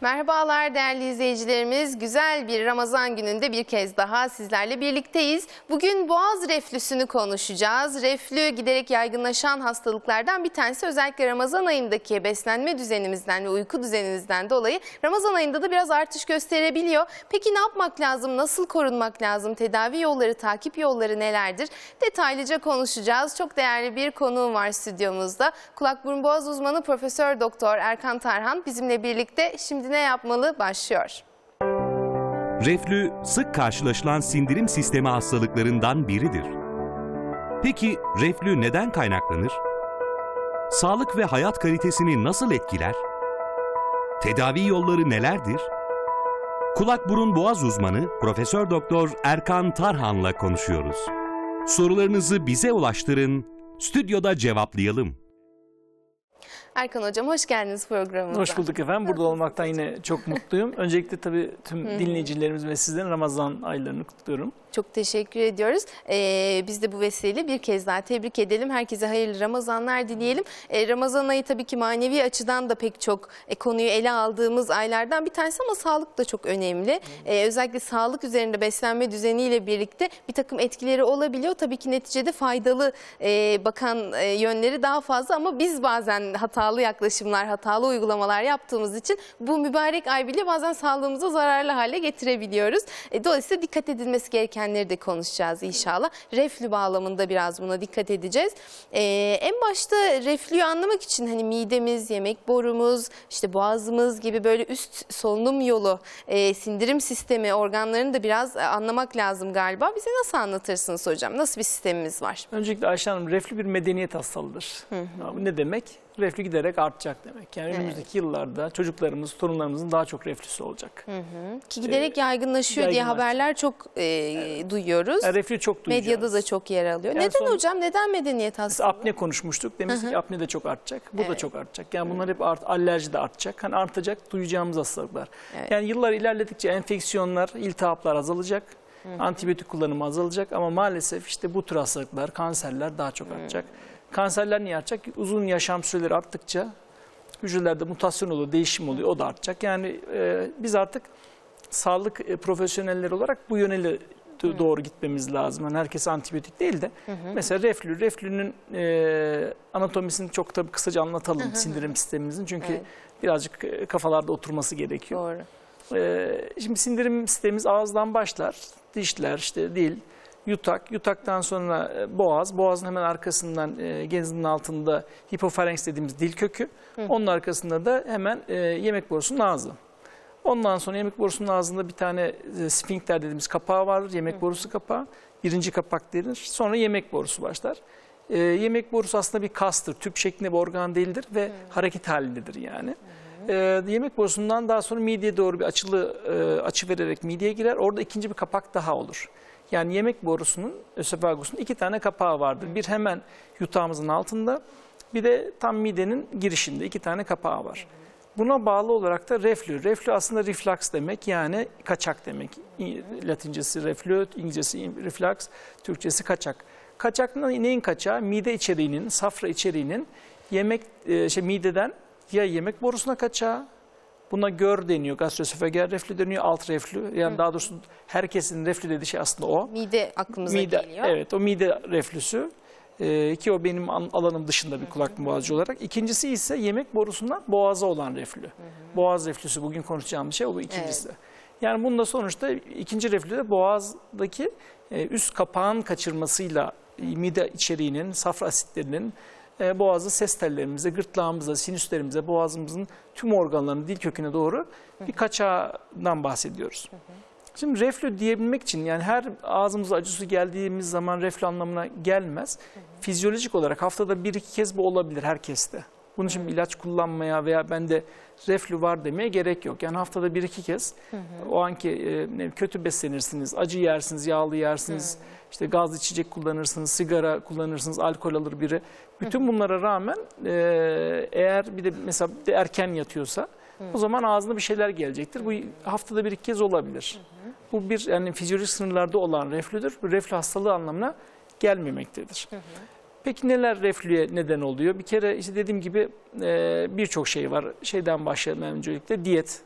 Merhabalar değerli izleyicilerimiz. Güzel bir Ramazan gününde bir kez daha sizlerle birlikteyiz. Bugün boğaz reflüsünü konuşacağız. Reflü giderek yaygınlaşan hastalıklardan bir tanesi. Özellikle Ramazan ayındaki beslenme düzenimizden ve uyku düzenimizden dolayı Ramazan ayında da biraz artış gösterebiliyor. Peki ne yapmak lazım? Nasıl korunmak lazım? Tedavi yolları, takip yolları nelerdir? Detaylıca konuşacağız. Çok değerli bir konuğum var stüdyomuzda. Kulak burun boğaz uzmanı Profesör Doktor Erkan Tarhan bizimle birlikte. Şimdi ne yapmalı başlıyor. Reflü sık karşılaşılan sindirim sistemi hastalıklarından biridir. Peki reflü neden kaynaklanır? Sağlık ve hayat kalitesini nasıl etkiler? Tedavi yolları nelerdir? Kulak burun boğaz uzmanı Profesör Doktor Erkan Tarhan'la konuşuyoruz. Sorularınızı bize ulaştırın, stüdyoda cevaplayalım. Erkan Hocam hoş geldiniz programımıza. Hoş bulduk efendim. Burada olmaktan yine çok mutluyum. Öncelikle tabii tüm dinleyicilerimiz ve sizlerin Ramazan aylarını kutluyorum. Çok teşekkür ediyoruz. Ee, biz de bu vesileyle bir kez daha tebrik edelim. Herkese hayırlı Ramazanlar dileyelim. Ee, Ramazan ayı tabii ki manevi açıdan da pek çok e, konuyu ele aldığımız aylardan bir tanesi ama sağlık da çok önemli. Ee, özellikle sağlık üzerinde beslenme düzeniyle birlikte bir takım etkileri olabiliyor. Tabii ki neticede faydalı e, bakan e, yönleri daha fazla ama biz bazen hatalı yaklaşımlar, hatalı uygulamalar yaptığımız için bu mübarek ay bile bazen sağlığımıza zararlı hale getirebiliyoruz. E, dolayısıyla dikkat edilmesi gerekenleri de konuşacağız inşallah. Reflü bağlamında biraz buna dikkat edeceğiz. E, en başta reflüyü anlamak için hani midemiz, yemek borumuz, işte boğazımız gibi böyle üst solunum yolu, e, sindirim sistemi organlarını da biraz e, anlamak lazım galiba. Bize nasıl anlatırsınız hocam? Nasıl bir sistemimiz var? Öncelikle Ayşe Hanım reflü bir medeniyet hastalığıdır. Ya Bu ne demek? Reflü giderek artacak demek. Yani önümüzdeki yıllarda çocuklarımız, torunlarımızın daha çok reflüsü olacak. Ki giderek yaygınlaşıyor diye haberler çok e, duyuyoruz. Yani reflü çok duyacağız. Medyada da çok yer alıyor. Yani Neden son- hocam? Neden medeniyet hastalığı? apne konuşmuştuk. Demiştik ki apne de çok artacak. Bu da Evet. çok artacak. Yani bunlar hep art, alerji de artacak. Hani artacak duyacağımız hastalıklar. Evet. Yani yıllar ilerledikçe enfeksiyonlar, iltihaplar azalacak. Antibiyotik kullanımı azalacak ama maalesef işte bu tür hastalıklar, kanserler daha çok artacak. Kanserler niye artacak? Uzun yaşam süreleri arttıkça hücrelerde mutasyon oluyor, değişim oluyor. O da artacak. Yani e, biz artık sağlık e, profesyonelleri olarak bu yöneli doğru gitmemiz lazım. Yani herkes antibiyotik değil de mesela reflü, reflünün e, anatomisini çok tabii kısaca anlatalım sindirim sistemimizin. Çünkü Evet. birazcık e, kafalarda oturması gerekiyor. Doğru. Ee, şimdi sindirim sistemimiz ağızdan başlar. Dişler, işte dil, yutak. Yutaktan sonra e, boğaz. Boğazın hemen arkasından e, genzinin altında hipofarenks dediğimiz dil kökü. Onun arkasında da hemen e, yemek borusunun ağzı. Ondan sonra yemek borusunun ağzında bir tane e, sfinkter dediğimiz kapağı vardır. Yemek borusu kapağı. Birinci kapak denir. Sonra yemek borusu başlar. E, yemek borusu aslında bir kastır. Tüp şeklinde bir organ değildir ve hareket halindedir yani. E, yemek borusundan daha sonra mideye doğru bir açılı e, açı vererek mideye girer. Orada ikinci bir kapak daha olur. Yani yemek borusunun, ösofagusun iki tane kapağı vardır. Bir hemen yutağımızın altında, bir de tam midenin girişinde iki tane kapağı var. Buna bağlı olarak da reflü. Reflü aslında reflux demek yani kaçak demek. Latincesi reflü, İngilizcesi reflux, Türkçesi kaçak. Kaçak ne- neyin kaçağı? Mide içeriğinin, safra içeriğinin yemek e, şey mideden ya yemek borusuna kaçağı, buna gör deniyor, gastroesofagel reflü deniyor, alt reflü. Yani daha doğrusu herkesin reflü dediği şey aslında o. Mide aklımıza Mide, geliyor. evet o mide reflüsü. Ee, ki o benim an- alanım dışında bir kulak boğazcı olarak. İkincisi ise yemek borusundan boğaza olan reflü. Boğaz reflüsü bugün konuşacağımız şey o bu ikincisi. Yani bunda sonuçta ikinci reflü de boğazdaki e, üst kapağın kaçırmasıyla mide içeriğinin, safra asitlerinin e, boğazı ses tellerimize, gırtlağımıza, sinüslerimize, boğazımızın tüm organlarının dil köküne doğru bir kaçağından bahsediyoruz. Şimdi reflü diyebilmek için yani her ağzımıza acı su geldiğimiz zaman reflü anlamına gelmez. Fizyolojik olarak haftada bir iki kez bu olabilir herkeste. Bunun için bir ilaç kullanmaya veya bende reflü var demeye gerek yok. Yani haftada bir iki kez o anki e, kötü beslenirsiniz, acı yersiniz, yağlı yersiniz, işte gazlı içecek kullanırsınız, sigara kullanırsınız, alkol alır biri. Bütün bunlara rağmen e, eğer bir de mesela bir de erken yatıyorsa o zaman ağzına bir şeyler gelecektir. Bu haftada bir iki kez olabilir. Bu bir yani fizyolojik sınırlarda olan reflüdür. Bu reflü hastalığı anlamına gelmemektedir. Peki neler reflüye neden oluyor? Bir kere işte dediğim gibi e, birçok şey var. Şeyden başlayalım öncelikle diyet.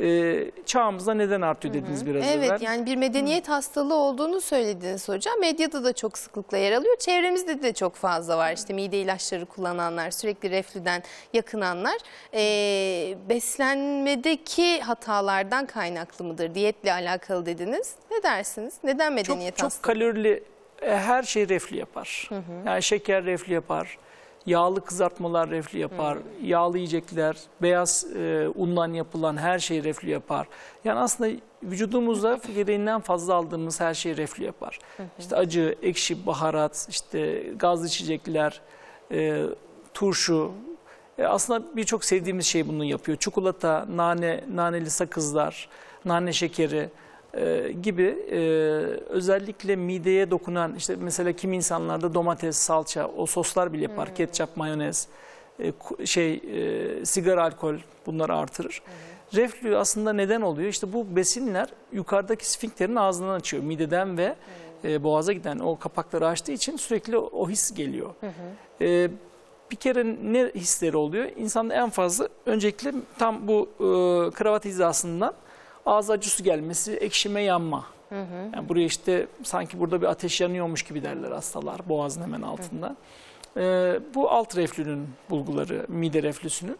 E, çağımızda neden artıyor dediniz biraz Evet evvel. yani bir medeniyet hastalığı olduğunu söylediniz hocam. Medyada da çok sıklıkla yer alıyor. Çevremizde de çok fazla var. İşte mide ilaçları kullananlar, sürekli reflüden yakınanlar. Ee, beslenmedeki hatalardan kaynaklı mıdır? Diyetle alakalı dediniz. Ne dersiniz? Neden medeniyet çok, çok hastalığı? kalorili e, her şey reflü yapar. Yani şeker reflü yapar. Yağlı kızartmalar reflü yapar. Yağlı yiyecekler, beyaz e, undan yapılan her şey reflü yapar. Yani aslında vücudumuzda gereğinden fazla aldığımız her şey reflü yapar. İşte acı, ekşi, baharat, işte gazlı içecekler, e, turşu. E, aslında birçok sevdiğimiz şey bunu yapıyor. Çikolata, nane, naneli sakızlar, nane şekeri e, gibi e, özellikle mideye dokunan işte mesela kim insanlarda domates, salça, o soslar bile yapar. Ketçap, mayonez, e, şey e, sigara, alkol bunları artırır. Reflü aslında neden oluyor? İşte bu besinler yukarıdaki sfinkterin ağzından açıyor. Mideden ve e, boğaza giden o kapakları açtığı için sürekli o, his geliyor. E, bir kere ne hisleri oluyor? İnsanda en fazla öncelikle tam bu e, kravat hizasından ağız acısı gelmesi, ekşime, yanma. Yani buraya işte sanki burada bir ateş yanıyormuş gibi derler hastalar boğazın hemen altında. E, bu alt reflünün bulguları, mide reflüsünün.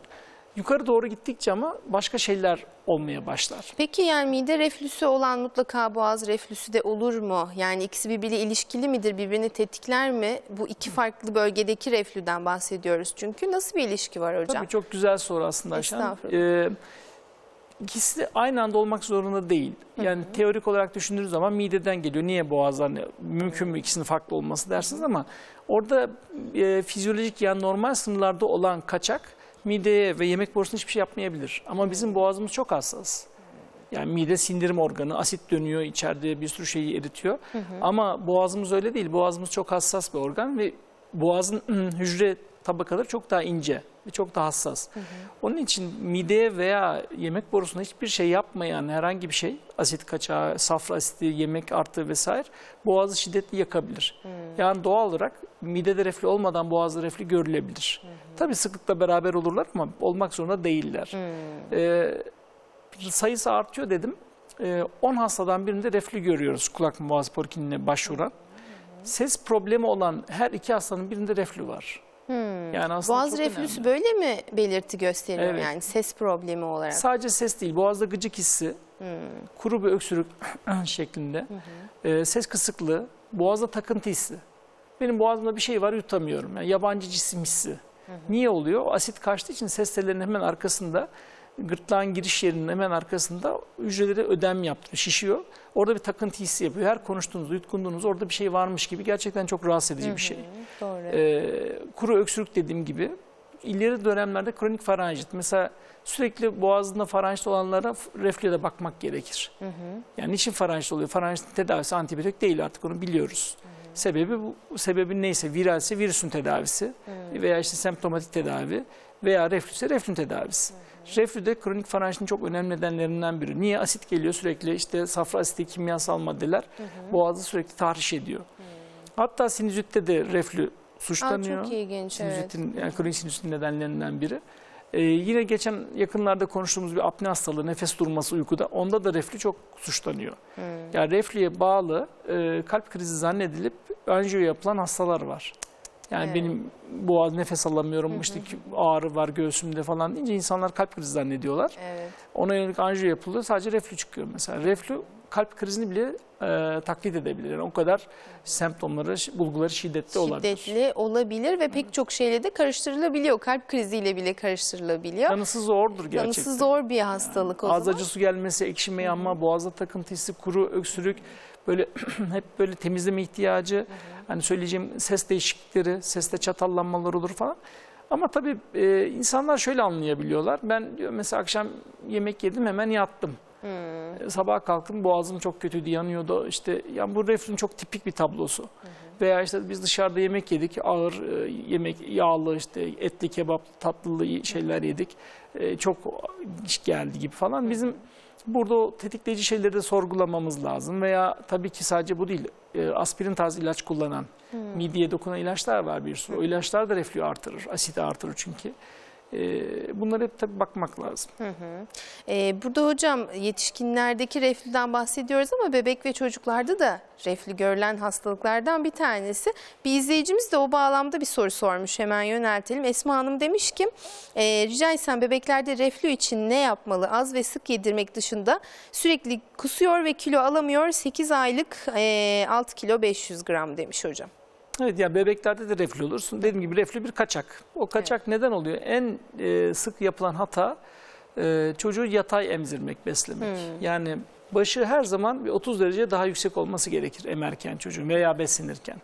Yukarı doğru gittikçe ama başka şeyler olmaya başlar. Peki yani mide reflüsü olan mutlaka boğaz reflüsü de olur mu? Yani ikisi birbiriyle ilişkili midir? Birbirini tetikler mi? Bu iki farklı bölgedeki reflüden bahsediyoruz çünkü. Nasıl bir ilişki var hocam? Tabii çok güzel soru aslında. Estağfurullah. Ee, ikisi de aynı anda olmak zorunda değil. Yani teorik olarak düşündüğünüz zaman mideden geliyor. Niye boğazdan? Mümkün mü ikisinin farklı olması dersiniz ama orada e, fizyolojik yani normal sınırlarda olan kaçak mideye ve yemek borusuna hiçbir şey yapmayabilir. Ama bizim boğazımız çok hassas. Yani mide sindirim organı, asit dönüyor, içeride bir sürü şeyi eritiyor. Ama boğazımız öyle değil. Boğazımız çok hassas bir organ ve boğazın hücre tabakaları çok daha ince ve çok daha hassas. Onun için mideye veya yemek borusuna hiçbir şey yapmayan herhangi bir şey, asit kaçağı, safra asidi, yemek artığı vesaire boğazı şiddetli yakabilir. Yani doğal olarak midede reflü olmadan boğazda reflü görülebilir. Tabii sıklıkla beraber olurlar ama olmak zorunda değiller. Ee, sayısı artıyor dedim. Ee, 10 hastadan birinde reflü görüyoruz kulak boğaz polikliniğine başvuran. Ses problemi olan her iki hastanın birinde reflü var. Yani aslında Boğaz reflüsü önemli. böyle mi belirti gösteriyor Evet. yani ses problemi olarak? Sadece ses değil, boğazda gıcık hissi, kuru bir öksürük şeklinde, e, ses kısıklığı, boğazda takıntı hissi. Benim boğazımda bir şey var yutamıyorum. Yani yabancı cisim hissi. Niye oluyor? O asit kaçtığı için ses tellerinin hemen arkasında, gırtlağın giriş yerinin hemen arkasında hücreleri ödem yaptırıyor, şişiyor. Orada bir takıntı hissi yapıyor. Her konuştuğunuzda, yutkunduğunuzda orada bir şey varmış gibi gerçekten çok rahatsız edici bir şey. Doğru. Ee, kuru öksürük dediğim gibi ileri dönemlerde kronik faranjit. Mesela sürekli boğazında faranjit olanlara reflüye de bakmak gerekir. Yani niçin faranjit oluyor? Faranjitin tedavisi antibiyotik değil artık onu biliyoruz. Sebebi bu sebebi neyse viralse virüsün tedavisi veya işte semptomatik tedavi veya reflüse reflün tedavisi. Reflü de kronik faranjitin çok önemli nedenlerinden biri. Niye asit geliyor sürekli işte safra asidi kimyasal maddeler boğazı sürekli tahriş ediyor. Hatta sinüzitte de reflü Aa, suçlanıyor. çok ilginç evet. Sinüzitin, yani kronik sinüzitin nedenlerinden biri. Ee, yine geçen yakınlarda konuştuğumuz bir apne hastalığı, nefes durması uykuda. Onda da reflü çok suçlanıyor. Hmm. Yani reflüye bağlı e, kalp krizi zannedilip anjiyo yapılan hastalar var. Yani Evet. benim boğaz nefes alamıyorum, işte ki ağrı var göğsümde falan deyince insanlar kalp krizi zannediyorlar. Evet. Ona yönelik anjiyo yapılıyor, sadece reflü çıkıyor mesela. Reflü kalp krizini bile e, taklit edebilir. Yani o kadar semptomları, bulguları şiddetli olabilir. Şiddetli olabilir ve pek çok şeyle de karıştırılabiliyor. Kalp kriziyle bile karıştırılabiliyor. Tanısı zordur gerçekten. Tanısı zor bir hastalık o Ağız zaman. acısı gelmesi, ekşime yanma, boğazda takıntı hissi, kuru öksürük, böyle hep böyle temizleme ihtiyacı, hani söyleyeceğim ses değişiklikleri, seste çatallanmalar olur falan. Ama tabii e, insanlar şöyle anlayabiliyorlar. Ben diyor mesela akşam yemek yedim hemen yattım. E, Sabah kalktım boğazım çok kötüydü yanıyordu. İşte yani bu reflün çok tipik bir tablosu. Veya işte biz dışarıda yemek yedik ağır e, yemek yağlı işte etli kebap tatlılı şeyler yedik. E, çok geldi gibi falan. Bizim burada o tetikleyici şeyleri de sorgulamamız lazım. Veya tabii ki sadece bu değil. E, aspirin tarzı ilaç kullanan mideye dokunan ilaçlar var bir sürü. O ilaçlar da reflüyü artırır. Asidi artırır çünkü. E, bunlara tabii bakmak lazım. Ee, burada hocam yetişkinlerdeki reflüden bahsediyoruz ama bebek ve çocuklarda da reflü görülen hastalıklardan bir tanesi. Bir izleyicimiz de o bağlamda bir soru sormuş hemen yöneltelim. Esma Hanım demiş ki e, rica etsem bebeklerde reflü için ne yapmalı? Az ve sık yedirmek dışında sürekli kusuyor ve kilo alamıyor. 8 aylık e, 6 kilo 500 gram demiş hocam. Evet yani bebeklerde de reflü olursun. Dediğim gibi reflü bir kaçak. O kaçak neden oluyor? En e, sık yapılan hata e, çocuğu yatay emzirmek, beslemek. Yani başı her zaman bir 30 derece daha yüksek olması gerekir emerken çocuğun veya beslenirken.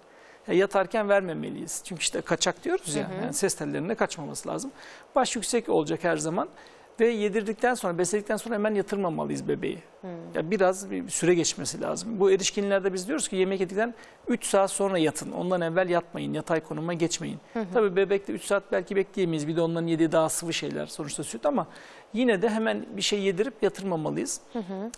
Ya yatarken vermemeliyiz. Çünkü işte kaçak diyoruz ya. Yani ses tellerine kaçmaması lazım. Baş yüksek olacak her zaman. Ve yedirdikten sonra, besledikten sonra hemen yatırmamalıyız bebeği. Ya biraz bir süre geçmesi lazım. Bu erişkinlerde biz diyoruz ki yemek yedikten 3 saat sonra yatın. Ondan evvel yatmayın, yatay konuma geçmeyin. Tabii bebekte 3 saat belki bekleyemeyiz. Bir de onların yediği daha sıvı şeyler sonuçta süt ama yine de hemen bir şey yedirip yatırmamalıyız.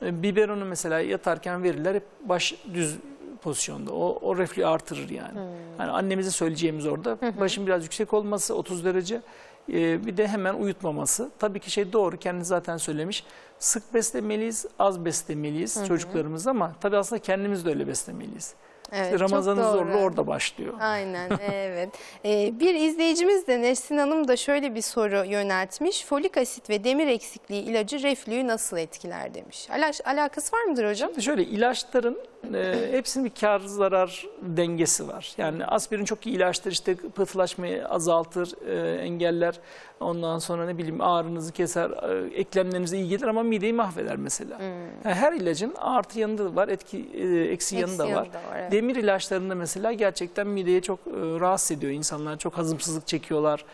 E, Biberonu mesela yatarken verirler hep baş düz pozisyonda. O, o reflü artırır yani. yani annemize söyleyeceğimiz orada başın biraz yüksek olması 30 derece e, bir de hemen uyutmaması. Tabii ki şey doğru kendi zaten söylemiş. Sık beslemeliyiz, az beslemeliyiz çocuklarımızı ama tabii aslında kendimiz de öyle beslemeliyiz. Evet, işte Ramazan'ın zorluğu orada başlıyor. Aynen evet. Ee, bir izleyicimiz de Nesrin Hanım da şöyle bir soru yöneltmiş. Folik asit ve demir eksikliği ilacı reflüyü nasıl etkiler demiş. Ala- alakası var mıdır hocam? Şimdi şöyle ilaçların e, hepsinin bir kar zarar dengesi var. Yani aspirin çok iyi ilaçtır işte pıhtılaşmayı azaltır, e, engeller. Ondan sonra ne bileyim ağrınızı keser, e, eklemlerinize iyi gelir ama mideyi mahveder mesela. Yani her ilacın artı yanı da var, etki e, eksi yanı da var. var, evet. Demir ilaçlarında mesela gerçekten mideye çok e, rahatsız ediyor insanlar. Çok hazımsızlık çekiyorlar.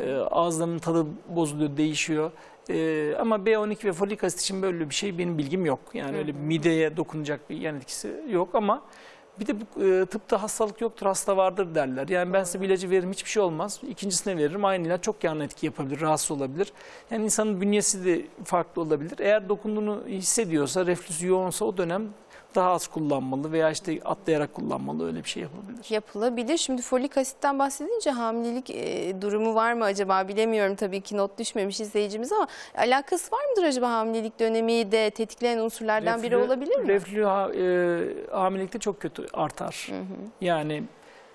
E, ağızlarının tadı bozuluyor, değişiyor. E, ama B12 ve folik asit için böyle bir şey benim bilgim yok. Yani öyle mideye dokunacak bir yan etkisi yok ama bir de bu, e, tıpta hastalık yoktur, hasta vardır derler. Yani ben size bir ilacı veririm, hiçbir şey olmaz. İkincisine veririm, aynı ilaç çok yan etki yapabilir, rahatsız olabilir. Yani insanın bünyesi de farklı olabilir. Eğer dokunduğunu hissediyorsa, reflüsü yoğunsa o dönem daha az kullanmalı veya işte atlayarak kullanmalı öyle bir şey yapabilir. Yapılabilir. Şimdi folik asitten bahsedince hamilelik e, durumu var mı acaba bilemiyorum tabii ki not düşmemiş izleyicimiz ama alakası var mıdır acaba hamilelik dönemi de tetikleyen unsurlardan biri Reflü- olabilir mi? Reflü ha- e, hamilelikte çok kötü artar. Yani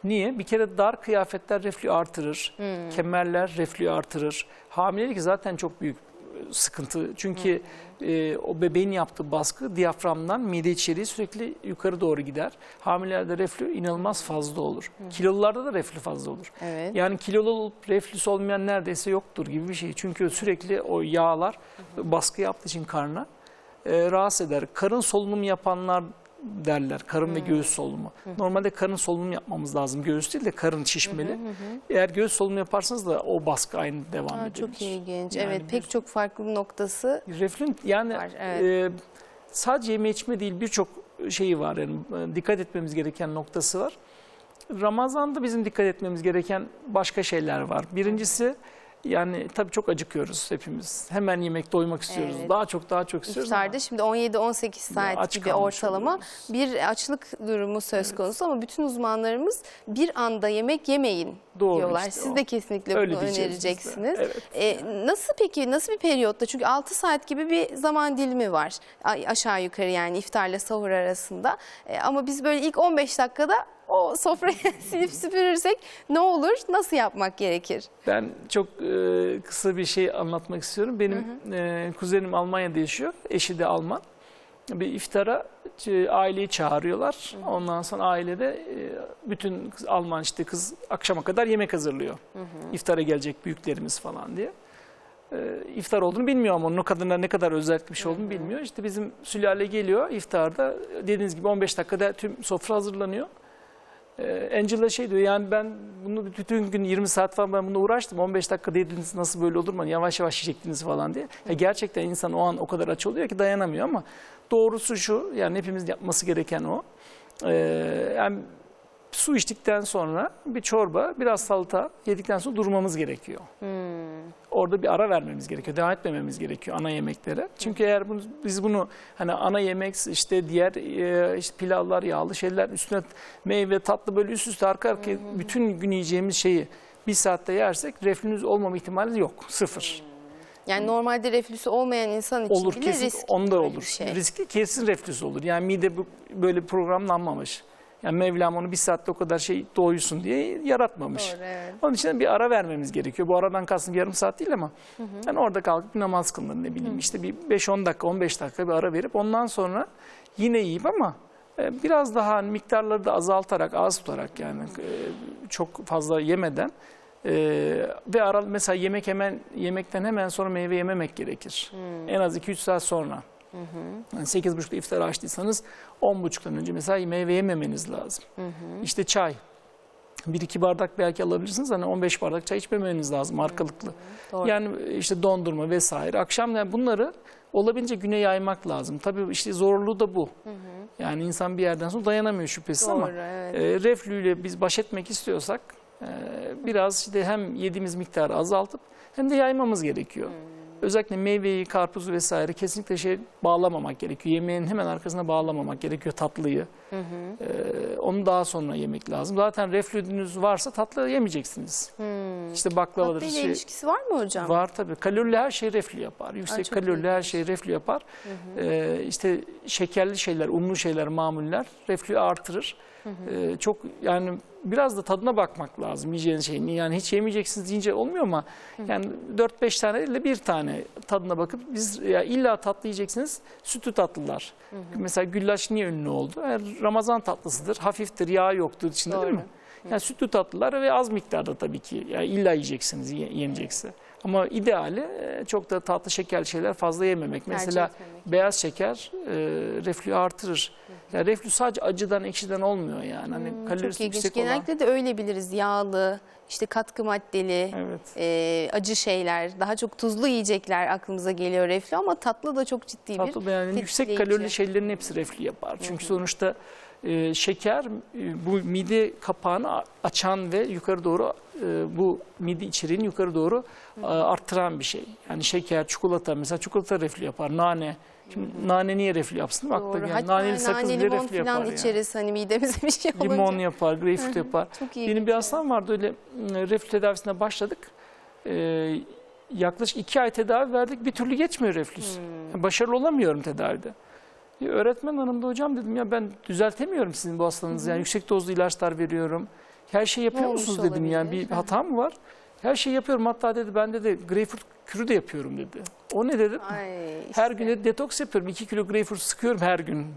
niye? Bir kere dar kıyafetler reflü artırır. Kemerler reflü artırır. Hamilelik zaten çok büyük sıkıntı. Çünkü e, o bebeğin yaptığı baskı diyaframdan mide içeriği sürekli yukarı doğru gider. Hamilelerde reflü inanılmaz fazla olur. Kilolularda da reflü fazla olur. Evet. Yani kilolu olup reflüsü olmayan neredeyse yoktur gibi bir şey. Çünkü sürekli o yağlar baskı yaptığı için karna e, rahatsız eder. Karın solunumu yapanlar derler. Karın ve göğüs solunumu. Normalde karın solunumu yapmamız lazım. Göğüs değil de karın şişmeli. Eğer göğüs solunumu yaparsanız da o baskı aynı devam Aa, ediyor. çok ilginç. Yani evet bir- pek çok farklı noktası Reflün yani Var, evet. e, sadece yeme içme değil birçok şeyi var. Yani e, dikkat etmemiz gereken noktası var. Ramazan'da bizim dikkat etmemiz gereken başka şeyler var. Birincisi yani tabii çok acıkıyoruz hepimiz. Hemen yemek doymak istiyoruz. Evet. Daha çok daha çok istiyoruz. ama- İftarda şimdi 17-18 saat aç gibi kalmış ortalama oluyoruz. bir açlık durumu söz konusu ama bütün uzmanlarımız bir anda yemek yemeyin Doğru diyorlar. işte Siz o. de kesinlikle Öyle bunu önereceksiniz. Evet. Ee, nasıl peki nasıl bir periyotta? Çünkü 6 saat gibi bir zaman dilimi var aşağı yukarı yani iftarla sahur arasında. Ee, ama biz böyle ilk 15 dakikada o sofrayı silip süpürürsek ne olur? Nasıl yapmak gerekir? Ben çok e, kısa bir şey anlatmak istiyorum. Benim e, kuzenim Almanya'da yaşıyor. Eşi de Alman. Bir iftara e, aileyi çağırıyorlar. Ondan sonra ailede e, bütün kız- Alman işte kız akşama kadar yemek hazırlıyor. İftara gelecek büyüklerimiz falan diye. E, iftar olduğunu bilmiyor ama onun o kadınlar ne kadar özellikle bir şey olduğunu bilmiyor. İşte bizim sülale geliyor iftarda. Dediğiniz gibi 15 dakikada tüm sofra hazırlanıyor. Ee, Angela şey diyor yani ben bunu bütün gün 20 saat falan ben bununla uğraştım. 15 dakika dediniz nasıl böyle olur mu? Yavaş yavaş yiyecektiniz falan diye. Ya gerçekten insan o an o kadar aç oluyor ki dayanamıyor ama doğrusu şu yani hepimiz yapması gereken o. Ee, yani su içtikten sonra bir çorba, biraz salata yedikten sonra durmamız gerekiyor. Orada bir ara vermemiz gerekiyor. Devam etmememiz gerekiyor ana yemeklere. Çünkü eğer bunu, biz bunu hani ana yemek işte diğer e, işte pilavlar, yağlı şeyler üstüne meyve, tatlı böyle üst üste arka arkaya bütün gün yiyeceğimiz şeyi bir saatte yersek reflünüz olmama ihtimali yok. Sıfır. Yani normalde reflüsü olmayan insan için Olur bile kesin riskli onda olur. şey. Riskli kesin reflüs olur. Yani mide böyle programlanmamış. Yani Mevlam onu bir saatte o kadar şey doysun diye yaratmamış. Doğru, evet. Onun için bir ara vermemiz gerekiyor. Bu aradan kastım yarım saat değil ama yani orada kalkıp namaz kılınır ne bileyim işte bir 5-10 dakika 15 dakika bir ara verip ondan sonra yine yiyip ama e, biraz daha hani miktarları da azaltarak az tutarak yani e, çok fazla yemeden e, ve ara mesela yemek hemen yemekten hemen sonra meyve yememek gerekir. En az 2-3 saat sonra. Yani 8.30'da iftar açtıysanız 10.30'dan önce mesela meyve yememeniz lazım. İşte çay. Bir iki bardak belki alabilirsiniz. Hani 15 bardak çay içmemeniz lazım arkalıklı. Doğru. Yani işte dondurma vesaire. Akşam yani bunları olabildiğince güne yaymak lazım. Tabii işte zorluğu da bu. Yani insan bir yerden sonra dayanamıyor şüphesiz ama Doğru, evet. e, reflüyle biz baş etmek istiyorsak e, biraz işte hem yediğimiz miktarı azaltıp hem de yaymamız gerekiyor. Özellikle meyveyi, karpuzu vesaire kesinlikle şey bağlamamak gerekiyor. Yemeğin hemen arkasına bağlamamak gerekiyor tatlıyı. Ee, onu daha sonra yemek lazım. Zaten reflünüz varsa tatlı yemeyeceksiniz. İşte baklavadır. Tatlıyla şey- ilişkisi var mı hocam? Var tabii. Kalorili her şey reflü yapar. Yüksek çok kalorili her şey reflü yapar. Ee, işte şekerli şeyler, unlu şeyler, mamuller reflüyü artırır. Ee, çok yani biraz da tadına bakmak lazım yiyeceğiniz şeyin. Yani hiç yemeyeceksiniz deyince olmuyor ama yani 4-5 tane değil de bir tane tadına bakıp biz ya illa tatlı yiyeceksiniz. Sütlü tatlılar. Mesela güllaç niye ünlü oldu? Yani Ramazan tatlısıdır. Hafiftir, yağ yoktur içinde değil Doğru. mi? Yani sütlü tatlılar ve az miktarda tabii ki. Yani illa yiyeceksiniz ye- yenecekse. Ama ideali e, çok da tatlı şekerli şeyler fazla yememek. Mesela beyaz şeker e, reflüyü artırır. Yani reflü sadece acıdan ekşiden olmuyor yani. Hani Çok kalorisi ilginç. yüksek olan. Genellikle de öyle biliriz. Yağlı, işte katkı maddeli, Evet. e, acı şeyler, daha çok tuzlu yiyecekler aklımıza geliyor reflü ama tatlı da çok ciddi bir Tatlı da yani yüksek kalorili şeylerin hepsi reflü yapar. Çünkü sonuçta e, şeker e, bu mide kapağını açan ve yukarı doğru e, bu mide içeriğini yukarı doğru e, arttıran bir şey. Yani şeker, çikolata mesela çikolata reflü yapar. Nane. Şimdi nane niye reflü yapsın? Akla Doğru. gelen. Hatta Naneli sakız nane bile limon reflü yapar. yani. içeriz hani midemize bir şey olunca. Limon yapar, greyfurt yapar. Çok iyi. Benim bir hastam vardı öyle m, reflü tedavisine başladık. Ee, yaklaşık iki ay tedavi verdik bir türlü geçmiyor reflüs. Hmm. Başarılı olamıyorum tedavide. Bir öğretmen hanım da hocam dedim ya ben düzeltemiyorum sizin bu hastalığınızı. Yani yüksek dozlu ilaçlar veriyorum. Her şeyi yapıyor olmuş musunuz dedim yani olabilir? bir hata mı var? Her şeyi yapıyorum hatta dedi ben dedi greyfurt kürü de yapıyorum dedi. O ne dedim? Ay, Her işte. gün de detoks yapıyorum. 2 kilo greyfurt sıkıyorum her gün.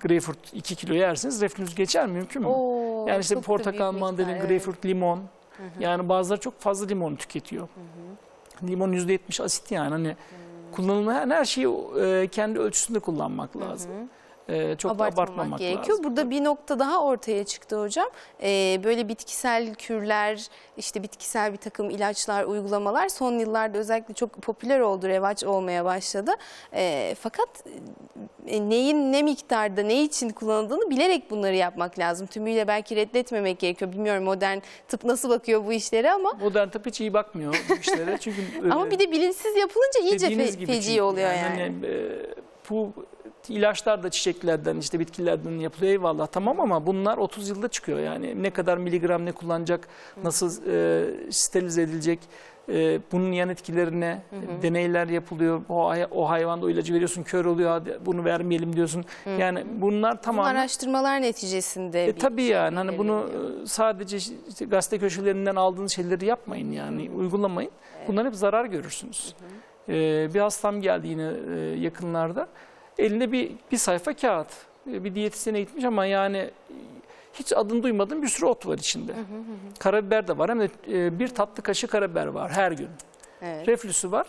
Greyfurt 2 kilo yerseniz reflünüz geçer mümkün mü? Oo, Yani işte portakal, büyük mandalina, miktar, evet. greyfurt, limon. Yani bazıları çok fazla limon tüketiyor. Limon %70 asit yani hani kullanılmayan her şeyi e, kendi ölçüsünde kullanmak lazım. E, çok da abartmamak abartmamak gerekiyor. lazım. Burada bir nokta daha ortaya çıktı hocam. Ee, böyle bitkisel kürler, işte bitkisel bir takım ilaçlar, uygulamalar son yıllarda özellikle çok popüler oldu, revaç olmaya başladı. Ee, fakat e, neyin ne miktarda, ne için kullanıldığını bilerek bunları yapmak lazım. Tümüyle belki reddetmemek gerekiyor. Bilmiyorum modern tıp nasıl bakıyor bu işlere ama Modern tıp hiç iyi bakmıyor bu işlere. Çünkü e, ama bir de bilinçsiz yapılınca iyice fe- gibi feci oluyor yani. hani, e, bu ilaçlar da çiçeklerden işte bitkilerden yapılıyor. Eyvallah tamam ama bunlar 30 yılda çıkıyor. Yani ne kadar miligram ne kullanacak nasıl e, sterilize edilecek e, bunun yan etkilerine deneyler yapılıyor. O, hay- o hayvanda o ilacı veriyorsun kör oluyor hadi bunu vermeyelim diyorsun. Yani bunlar tamamen araştırmalar neticesinde. e, tabii şey yani hani bunu e, sadece işte gazete köşelerinden aldığınız şeyleri yapmayın yani uygulamayın. Bunlar hep zarar görürsünüz. E, bir hastam geldi yine e, yakınlarda. Elinde bir bir sayfa kağıt. E, bir diyetisyene gitmiş ama yani hiç adını duymadığım bir sürü ot var içinde. Karabiber de var hem de e, bir tatlı kaşığı karabiber var her gün. Evet. Reflüsü var.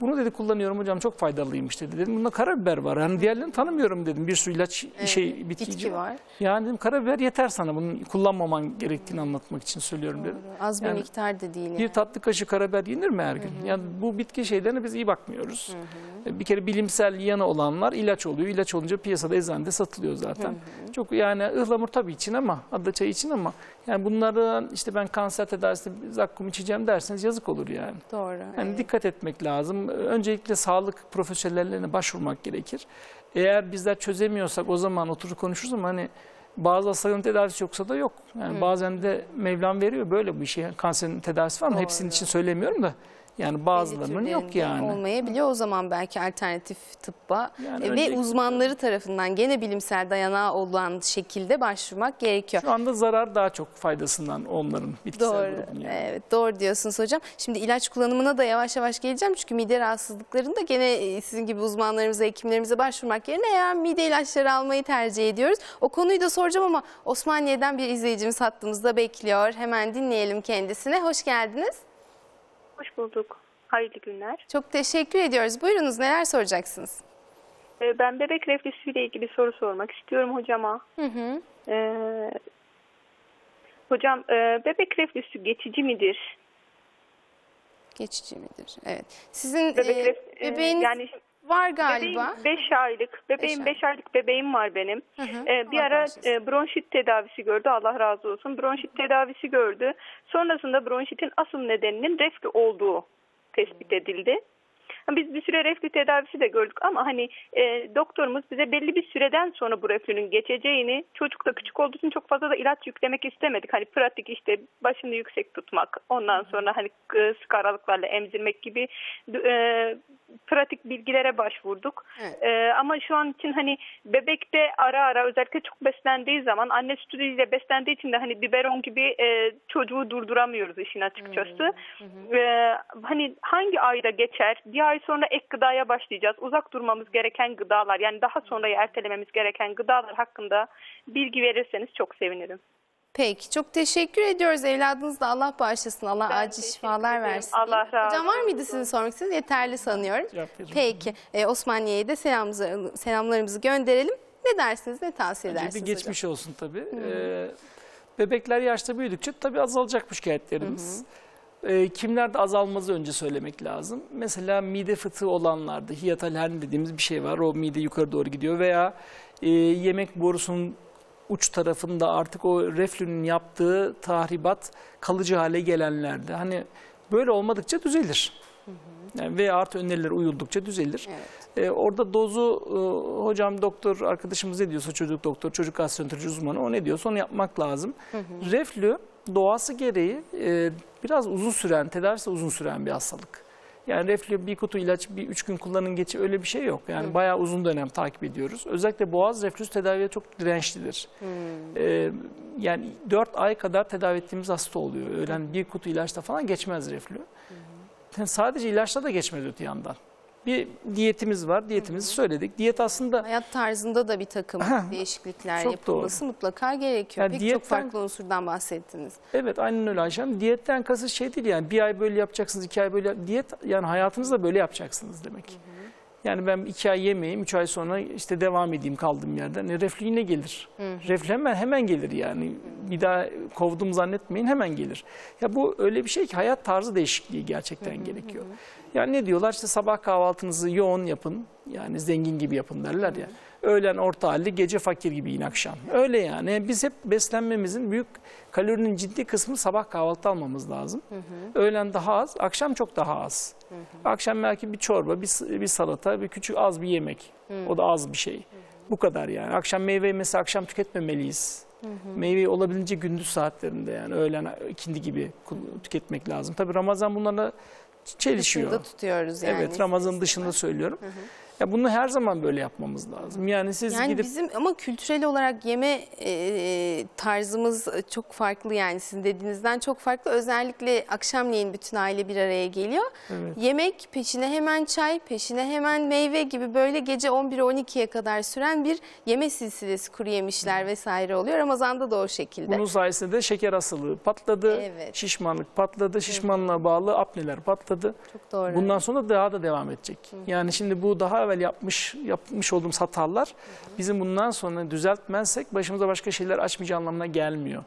Bunu dedi kullanıyorum hocam çok faydalıymış dedi. Dedim bunda karabiber var. Yani diğerlerini tanımıyorum dedim. Bir sürü ilaç şey bitki, Bitki var. Yani dedim karabiber yeter sana. Bunu kullanmaman gerektiğini anlatmak için söylüyorum dedim. Az bir Yani miktar da değil. Bir yani. tatlı kaşığı karabiber yenir mi her gün? Yani bu bitki şeylerine biz iyi bakmıyoruz. Bir kere bilimsel yanı olanlar ilaç oluyor. İlaç olunca piyasada eczanede satılıyor zaten. Çok yani ıhlamur tabii için ama adı çay için ama yani bunlardan işte ben kanser tedavisinde zakkum içeceğim derseniz yazık olur yani. Doğru. Yani evet. dikkat etmek lazım. Öncelikle sağlık profesyonellerine başvurmak gerekir. Eğer bizler çözemiyorsak o zaman oturur konuşuruz ama hani bazı hastaların tedavisi yoksa da yok. Yani bazen de Mevlam veriyor böyle bir şey. Kanserin tedavisi var? Doğru. Hepsinin için söylemiyorum da yani bazılarının yok yani. Olmayabiliyor o zaman belki alternatif tıbba Yani e, ve öncelikle- uzmanları tarafından gene bilimsel dayanağı olan şekilde başvurmak gerekiyor. Şu anda zarar daha çok faydasından onların bitkisel Doğru. grubun yani. Evet, doğru diyorsunuz hocam. Şimdi ilaç kullanımına da yavaş yavaş geleceğim. Çünkü mide rahatsızlıklarında gene e, sizin gibi uzmanlarımıza, hekimlerimize başvurmak yerine eğer mide ilaçları almayı tercih ediyoruz. O konuyu da soracağım ama Osmaniye'den bir izleyicimiz hattımızda bekliyor. Hemen dinleyelim kendisine. Hoş geldiniz. Hoş bulduk. Hayırlı günler. Çok teşekkür ediyoruz. Buyurunuz neler soracaksınız? Ee, Ben bebek reflüsüyle ilgili soru sormak istiyorum hocama. Hı hı. Ee, hocam e, bebek reflüsü geçici midir? Geçici midir? Evet. Sizin Bebek e, e, bebeğiniz yani var galiba. bebeğim 5 aylık. Bebeğim Beş 5 aylık bebeğim var benim. Hı hı. Ee, bir Allah ara e, bronşit tedavisi gördü. Allah razı olsun. Bronşit tedavisi gördü. Sonrasında bronşitin asıl nedeninin reflü olduğu tespit edildi. Biz bir süre reflü tedavisi de gördük ama hani e, doktorumuz bize belli bir süreden sonra bu reflünün geçeceğini, çocuk da küçük olduğu için çok fazla da ilaç yüklemek istemedik. Hani pratik işte başını yüksek tutmak, ondan sonra hani e, sık aralıklarla emzirmek gibi e, pratik bilgilere başvurduk. Evet. E, ama şu an için hani bebekte ara ara özellikle çok beslendiği zaman anne sütüyle beslendiği için de hani biberon gibi e, çocuğu durduramıyoruz işin açıkçası. E, hani hangi ayda geçer? Bir ay sonra ek gıdaya başlayacağız. Uzak durmamız gereken gıdalar yani daha sonrayı ertelememiz gereken gıdalar hakkında bilgi verirseniz çok sevinirim. Peki çok teşekkür ediyoruz. Evladınız da Allah bağışlasın. Allah Ben acil şifalar ederim. versin. Allah razı Hocam var mıydı olsun. sizin sormak istediğiniz? Yeterli sanıyorum. Peki. E, Osmaniye'ye de selamımızı, selamlarımızı gönderelim. Ne dersiniz? Ne tavsiye Önce edersiniz bir geçmiş olsun tabii. Ee, bebekler yaşta büyüdükçe tabii azalacak bu şikayetlerimiz. Ee, kimlerde azalmazı önce söylemek lazım. Mesela mide fıtığı olanlarda hiyatal herni dediğimiz bir şey var. O mide yukarı doğru gidiyor veya e, yemek borusunun uç tarafında artık o reflünün yaptığı tahribat kalıcı hale gelenlerde. Hani böyle olmadıkça düzelir. Yani ve artı öneriler uyuldukça düzelir. Ee, orada dozu e, hocam doktor arkadaşımız ne diyorsa çocuk doktor, çocuk gastroenteroloji uzmanı o ne diyorsa onu yapmak lazım. Reflü doğası gereği e, biraz uzun süren, tedavisi uzun süren bir hastalık. Yani reflü bir kutu ilaç bir üç gün kullanın geçi öyle bir şey yok. Yani bayağı uzun dönem takip ediyoruz. Özellikle boğaz reflüsü tedaviye çok dirençlidir. Ee, yani 4 ay kadar tedavi ettiğimiz hasta oluyor. Öyle hani bir kutu ilaçta falan geçmez reflü. Yani sadece ilaçla da geçmez öte yandan. Bir diyetimiz var, diyetimizi söyledik. Diyet aslında Hayat tarzında da bir takım değişiklikler çok yapılması mutlaka gerekiyor. Yani Pek diyetten- çok farklı unsurdan bahsettiniz. evet aynen öyle Ayşe Hanım. Diyetten kasıt şey değil yani bir ay böyle yapacaksınız, iki ay böyle Diyet yani hayatınızda böyle yapacaksınız demek. Yani ben iki ay yemeyeyim, üç ay sonra işte devam edeyim kaldığım yerden. E, reflü yine gelir. Reflü hemen, hemen gelir yani. Bir daha kovdum zannetmeyin hemen gelir. Ya bu öyle bir şey ki hayat tarzı değişikliği gerçekten gerekiyor. Yani ne diyorlar işte sabah kahvaltınızı yoğun yapın. Yani zengin gibi yapın derler ya. Öğlen orta halli, gece fakir gibi yiyin akşam. Öyle yani. Biz hep beslenmemizin büyük kalorinin ciddi kısmı sabah kahvaltı almamız lazım. Öğlen daha az, akşam çok daha az. Akşam belki bir çorba, bir, bir salata, bir küçük az bir yemek. O da az bir şey. Bu kadar yani. Akşam meyve mesela akşam tüketmemeliyiz. Meyveyi olabildiğince gündüz saatlerinde yani öğlen ikindi gibi tüketmek lazım. Tabii Ramazan bunlarla çelişiyor. Dışında tutuyoruz yani. Evet Ramazan dışında söylüyorum. Ya bunu her zaman böyle yapmamız lazım. Yani siz Yani gidip bizim ama kültürel olarak yeme e, tarzımız çok farklı yani sizin dediğinizden çok farklı. Özellikle akşamleyin bütün aile bir araya geliyor. Evet. Yemek peşine hemen çay, peşine hemen meyve gibi böyle gece 11-12'ye kadar süren bir yeme silsilesi kuru yemişler vesaire oluyor. Ramazan'da da o şekilde. bunun sayesinde de şeker hastalığı patladı, Evet. şişmanlık patladı, şişmanlığa bağlı apneler patladı. Çok doğru. Bundan sonra daha da devam edecek. Yani şimdi bu daha evvel yapmış yapmış olduğumuz hatalar bizim bundan sonra düzeltmezsek başımıza başka şeyler açmayacağı anlamına gelmiyor.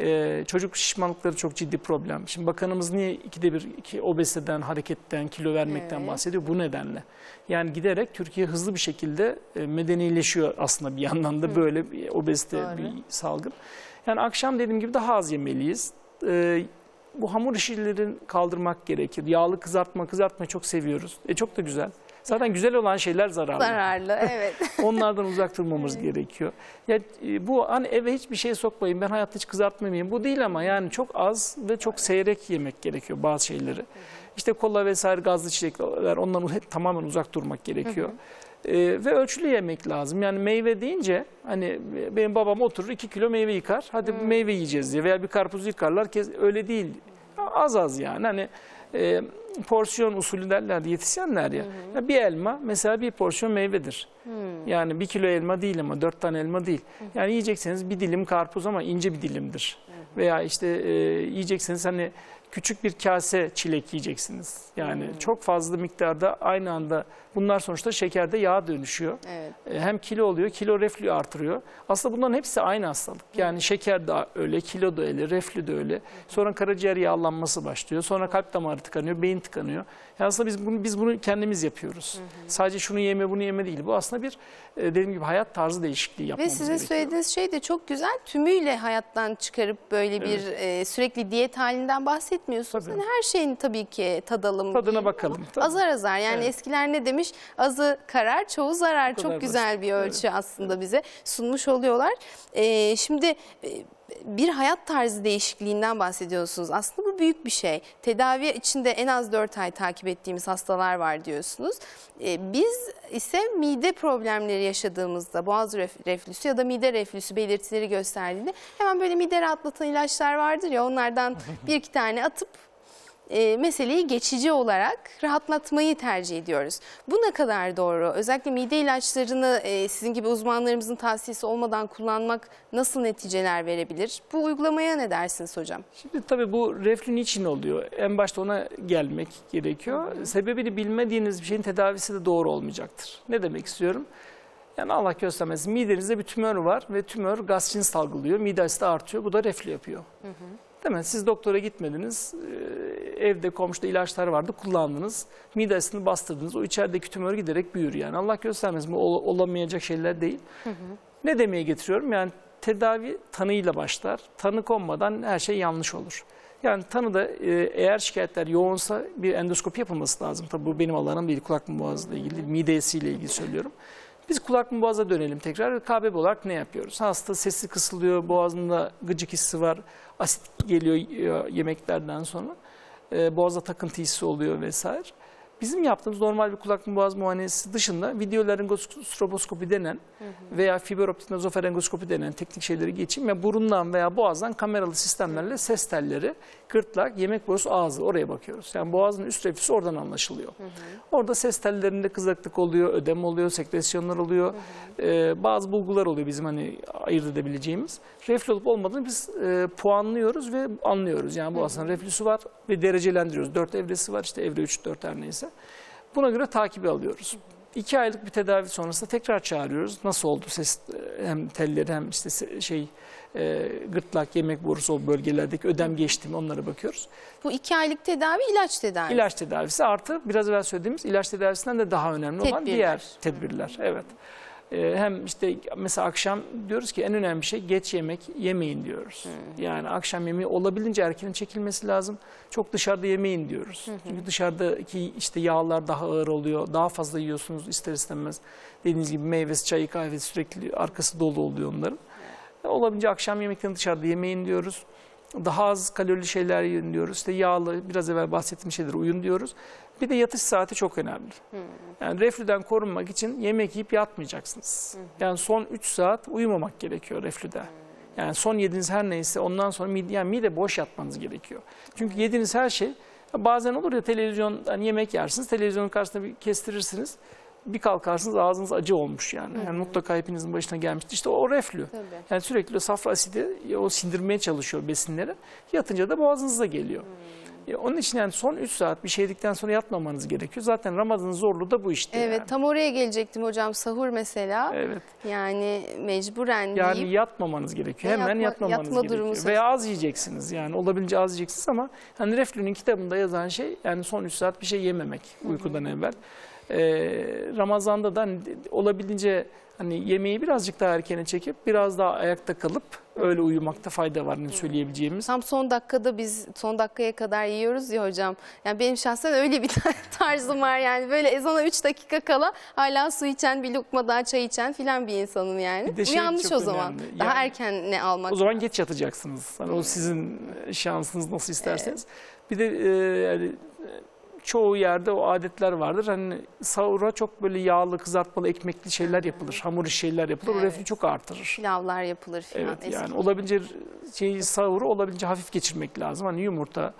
Ee, çocuk şişmanlıkları çok ciddi problem. Şimdi bakanımız niye ikide bir iki obeziteden, hareketten, kilo vermekten Evet. bahsediyor? Bu nedenle. Yani giderek Türkiye hızlı bir şekilde e, medenileşiyor aslında bir yandan da böyle bir obezite Doğru. bir salgın. Yani akşam dediğim gibi daha az yemeliyiz. Ee, bu hamur işlerin kaldırmak gerekir. Yağlı kızartma, kızartmayı çok seviyoruz. E çok da güzel. Zaten güzel olan şeyler zararlı. Zararlı evet. Onlardan uzak durmamız gerekiyor. Ya e, bu hani eve hiçbir şey sokmayın. Ben hayatta hiç kızartma yemeyeyim. Bu değil ama yani çok az ve çok seyrek yemek gerekiyor bazı şeyleri. İşte kola vesaire gazlı içecekler ondan hep tamamen uzak durmak gerekiyor. E, ve ölçülü yemek lazım. Yani meyve deyince hani benim babam oturur 2 kilo meyve yıkar. Hadi meyve yiyeceğiz diye veya bir karpuz yıkarlar. Öyle değil. Az az yani. Hani e, porsiyon usulü derler diyetisyenler ya. ya. Bir elma mesela bir porsiyon meyvedir. Yani bir kilo elma değil ama dört tane elma değil. Yani yiyecekseniz bir dilim karpuz ama ince bir dilimdir. Veya işte e, yiyecekseniz hani küçük bir kase çilek yiyeceksiniz. Yani çok fazla miktarda aynı anda bunlar sonuçta şekerde yağ dönüşüyor. evet. E, Hem kilo oluyor, kilo reflü artırıyor. Aslında bunların hepsi aynı hastalık. Yani şeker de öyle, kilo da öyle, reflü de öyle. Sonra karaciğer yağlanması başlıyor. Sonra kalp damarı tıkanıyor, beyin tıkanıyor. Yani aslında biz bunu, biz bunu kendimiz yapıyoruz. Sadece şunu yeme, bunu yeme değil. Bu aslında bir e, dediğim gibi hayat tarzı değişikliği Ve yapmamız sizin gerekiyor. söylediğiniz şey de çok güzel. Tümüyle hayattan çıkarıp böyle bir e, sürekli diyet halinden bahsetmiyorsunuz. Tabii. Hani her şeyin tabii ki tadalım. Tadına bakalım. Tabii. Azar azar yani Evet. eskiler ne demiş? Azı karar, çoğu zarar. Çok güzel bir ölçü aslında bize sunmuş oluyorlar. Ee, şimdi e, bir hayat tarzı değişikliğinden bahsediyorsunuz. Aslında bu büyük bir şey. Tedavi içinde en az 4 ay takip ettiğimiz hastalar var diyorsunuz. Ee, biz ise mide problemleri yaşadığımızda boğaz ref- reflüsü ya da mide reflüsü belirtileri gösterdiğinde hemen böyle mide rahatlatan ilaçlar vardır ya onlardan bir iki tane atıp e, meseleyi geçici olarak rahatlatmayı tercih ediyoruz. Bu ne kadar doğru? Özellikle mide ilaçlarını e, sizin gibi uzmanlarımızın tavsiyesi olmadan kullanmak nasıl neticeler verebilir? Bu uygulamaya ne dersiniz hocam? Şimdi tabii bu reflü niçin oluyor? En başta ona gelmek gerekiyor. Sebebini bilmediğiniz bir şeyin tedavisi de doğru olmayacaktır. Ne demek istiyorum? Yani Allah göstermesin midenizde bir tümör var ve tümör gastrin salgılıyor. Mide asidi artıyor. Bu da reflü yapıyor. Değil mi? Siz doktora gitmediniz. Ee, Evde komşuda ilaçlar vardı kullandınız. Mide asidini bastırdınız. O içerideki tümör giderek büyür yani. Allah göstermesin bu ol- olamayacak şeyler değil. Ne demeye getiriyorum? Yani tedavi tanıyla başlar. Tanı konmadan her şey yanlış olur. Yani tanıda e, eğer şikayetler yoğunsa bir endoskopi yapılması lazım. Tabii bu benim alanım değil. Kulak mı boğazla ilgili, midesiyle ilgili söylüyorum. Biz kulak mı boğaza dönelim tekrar. KBB olarak ne yapıyoruz? Hasta sesi kısılıyor, boğazında gıcık hissi var, asit geliyor e, yemeklerden sonra. E, boğazda takıntı hissi oluyor vesaire. Bizim yaptığımız normal bir kulak boğaz muayenesi dışında videolaringostroboskopi denen veya fiber optik nazofarengoskopi denen teknik şeyleri geçeyim ve burundan veya boğazdan kameralı sistemlerle ses telleri, gırtlak, yemek borusu, ağzı oraya bakıyoruz. Yani boğazın üst reflüsü oradan anlaşılıyor. Orada ses tellerinde kızaklık oluyor, ödem oluyor, sekresyonlar oluyor. Ee, bazı bulgular oluyor bizim hani ayırt edebileceğimiz. Reflü olup olmadığını biz e, puanlıyoruz ve anlıyoruz. Yani aslında reflüsü var ve derecelendiriyoruz. Dört evresi var işte evre 3, 4 her neyse. Buna göre takibi alıyoruz. İki aylık bir tedavi sonrasında tekrar çağırıyoruz. Nasıl oldu ses e, hem telleri hem işte şey e, gırtlak, yemek borusu o bölgelerdeki ödem geçti mi onlara bakıyoruz. Bu iki aylık tedavi ilaç tedavi. İlaç tedavisi artı biraz evvel söylediğimiz ilaç tedavisinden de daha önemli olan Tedbirler. diğer tedbirler. Evet. Ee, hem işte mesela akşam diyoruz ki en önemli şey geç yemek yemeyin diyoruz. Yani akşam yemeği olabildiğince erkenin çekilmesi lazım. Çok dışarıda yemeyin diyoruz. Çünkü dışarıdaki işte yağlar daha ağır oluyor. Daha fazla yiyorsunuz ister istemez. Dediğiniz gibi meyvesi, çayı, kahvesi sürekli arkası dolu oluyor onların. Olabildiğince akşam yemeklerini dışarıda yemeyin diyoruz. Daha az kalorili şeyler yiyin diyoruz. İşte yağlı, biraz evvel bahsettiğim şeylere uyun diyoruz. Bir de yatış saati çok önemli. Yani reflüden korunmak için yemek yiyip yatmayacaksınız. Yani son 3 saat uyumamak gerekiyor reflüde. Yani son yediğiniz her neyse ondan sonra mide, yani mide boş yatmanız gerekiyor. Çünkü yediğiniz her şey bazen olur ya televizyon hani yemek yersiniz televizyonun karşısında bir kestirirsiniz. Bir kalkarsınız ağzınız acı olmuş yani. Yani mutlaka hepinizin başına gelmiştir. İşte o reflü. Tabii. Yani sürekli o safra asidi o sindirmeye çalışıyor besinleri. Yatınca da boğazınıza geliyor. Ya onun için yani son 3 saat bir şey yedikten sonra yatmamanız gerekiyor. Zaten Ramazan'ın zorluğu da bu işte. Evet yani. tam oraya gelecektim hocam sahur mesela. Evet. Yani mecburen Yani yiyip yatmamanız gerekiyor. Ve Hemen yatma- yatmamanız yatma durumu gerekiyor. söz Veya az yiyeceksiniz yani. Olabildiğince az yiyeceksiniz ama hani Reflü'nün kitabında yazan şey yani son 3 saat bir şey yememek uykudan evvel. Ee, Ramazan'da da hani olabildiğince hani yemeği birazcık daha erkene çekip biraz daha ayakta kalıp öyle uyumakta fayda var hani söyleyebileceğimiz. Tam son dakikada biz son dakikaya kadar yiyoruz ya hocam. Yani benim şahsen öyle bir tarzım var yani. Böyle ezana 3 dakika kala hala su içen, bir lokma daha çay içen filan bir insanım yani. Bir de şey yanlış çok o zaman. önemli. Daha Yani- erken ne almak? O zaman geç yatacaksınız. Hani o sizin şansınız nasıl isterseniz. Bir de e, yani e, çoğu yerde o adetler vardır. Hani sahura çok böyle yağlı, kızartmalı, ekmekli şeyler yapılır. Hamur işi şeyler yapılır. O Evet. reflü çok artırır. Pilavlar yapılır filan. Evet eski. yani olabildiğince şeyi sahuru olabildiğince hafif geçirmek lazım. Hani yumurta,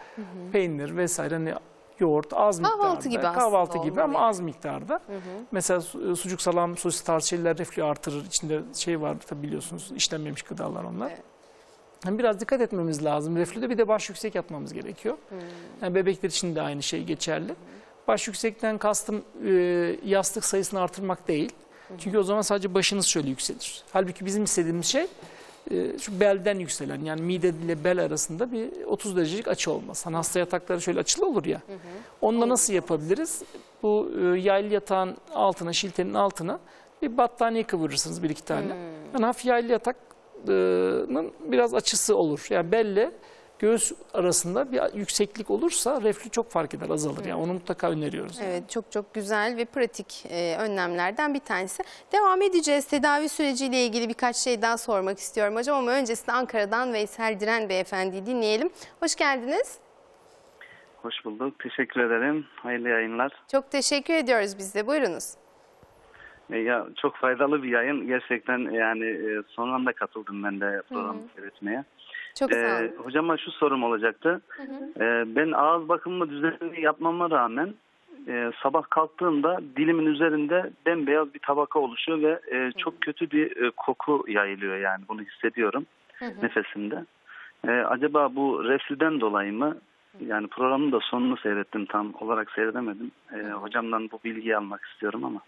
peynir vesaire hani yoğurt az Kahvaltı miktarda. gibi Kahvaltı gibi ama olmalı az miktarda. Mesela su- sucuk, salam, sosis tarzı şeyler reflü artırır. İçinde şey var tabi biliyorsunuz işlenmemiş gıdalar onlar. Evet. Biraz dikkat etmemiz lazım. Reflüde bir de baş yüksek yapmamız gerekiyor. Yani bebekler için de aynı şey geçerli. Baş yüksekten kastım e, yastık sayısını artırmak değil. Çünkü o zaman sadece başınız şöyle yükselir. Halbuki bizim istediğimiz şey e, şu belden yükselen yani mide ile bel arasında bir 30 derecelik açı olması. Hani hasta yatakları şöyle açılı olur ya. Onunla nasıl yapabiliriz? Bu e, yaylı yatağın altına, şiltenin altına bir battaniye kıvırırsınız bir iki tane. Yani hafif yaylı yatakın biraz açısı olur. Yani belle göğüs arasında bir yükseklik olursa reflü çok fark eder, azalır. Yani onu mutlaka öneriyoruz. Evet çok çok güzel ve pratik e, önlemlerden bir tanesi. Devam edeceğiz. Tedavi süreciyle ilgili birkaç şey daha sormak istiyorum hocam ama öncesinde Ankara'dan Veysel Diren Beyefendi'yi dinleyelim. Hoş geldiniz. Hoş bulduk. Teşekkür ederim. Hayırlı yayınlar. Çok teşekkür ediyoruz biz de. Buyurunuz. E, ya çok faydalı bir yayın. Gerçekten yani e, son anda katıldım ben de programı seyretmeye. Çok E, sağ olun. hocama şu sorum olacaktı. E, ben ağız bakımı düzenli yapmama rağmen e, sabah kalktığımda dilimin üzerinde bembeyaz bir tabaka oluşuyor ve e, çok kötü bir e, koku yayılıyor yani bunu hissediyorum nefesimde. E, acaba bu reflüden dolayı mı? Yani programın da sonunu seyrettim tam olarak seyredemedim. E, hocamdan bu bilgiyi almak istiyorum ama.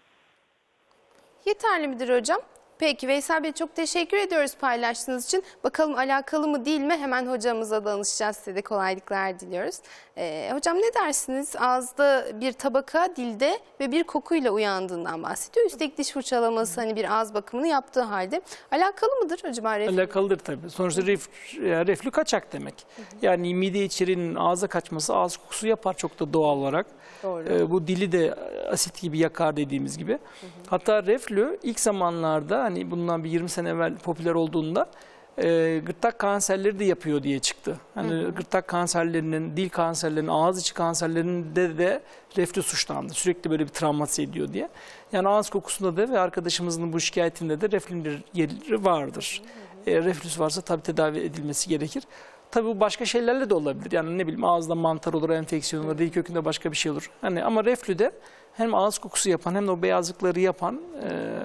Yeterli midir hocam? Peki Veysel Bey çok teşekkür ediyoruz paylaştığınız için. Bakalım alakalı mı değil mi? Hemen hocamıza danışacağız. Size de kolaylıklar diliyoruz. Ee, hocam ne dersiniz? Ağızda bir tabaka dilde ve bir kokuyla uyandığından bahsediyor. Üstelik diş fırçalaması hani bir ağız bakımını yaptığı halde. Alakalı mıdır acaba? reflü? Alakalıdır tabii. Sonuçta ref, ya reflü kaçak demek. Yani mide içeriğinin ağza kaçması ağız kokusu yapar çok da doğal olarak. Doğru. Ee, bu dili de asit gibi yakar dediğimiz gibi. Hatta reflü ilk zamanlarda hani bundan bir 20 sene evvel popüler olduğunda e, gırtlak kanserleri de yapıyor diye çıktı. Hani gırtlak kanserlerinin, dil kanserlerinin, ağız içi kanserlerinde de reflü suçlandı. Sürekli böyle bir travmatize ediyor diye. Yani ağız kokusunda da ve arkadaşımızın bu şikayetinde de reflünün bir yeri vardır. Eğer reflüs varsa tabii tedavi edilmesi gerekir. Tabii bu başka şeylerle de olabilir. Yani ne bileyim ağızda mantar olur, enfeksiyon olur, dil kökünde başka bir şey olur. Hani ama reflüde hem ağız kokusu yapan hem de o beyazlıkları yapan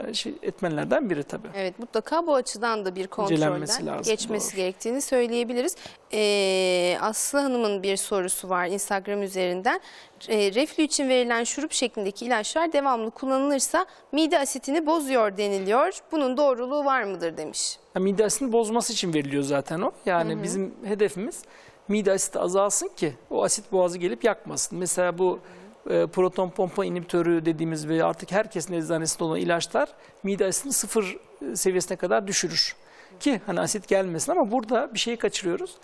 e, şey, etmenlerden biri tabii. Evet mutlaka bu açıdan da bir kontrolden lazım, geçmesi doğru. gerektiğini söyleyebiliriz. Ee, Aslı Hanım'ın bir sorusu var Instagram üzerinden. Ee, reflü için verilen şurup şeklindeki ilaçlar devamlı kullanılırsa mide asitini bozuyor deniliyor. Bunun doğruluğu var mıdır demiş. Ya mide asitini bozması için veriliyor zaten o. Yani bizim hedefimiz mide asiti azalsın ki o asit boğazı gelip yakmasın. Mesela bu e, proton pompa inhibitörü dediğimiz ve artık herkesin eczanesinde olan ilaçlar mide asitini sıfır e, seviyesine kadar düşürür. Ki hani asit gelmesin ama burada bir şeyi kaçırıyoruz.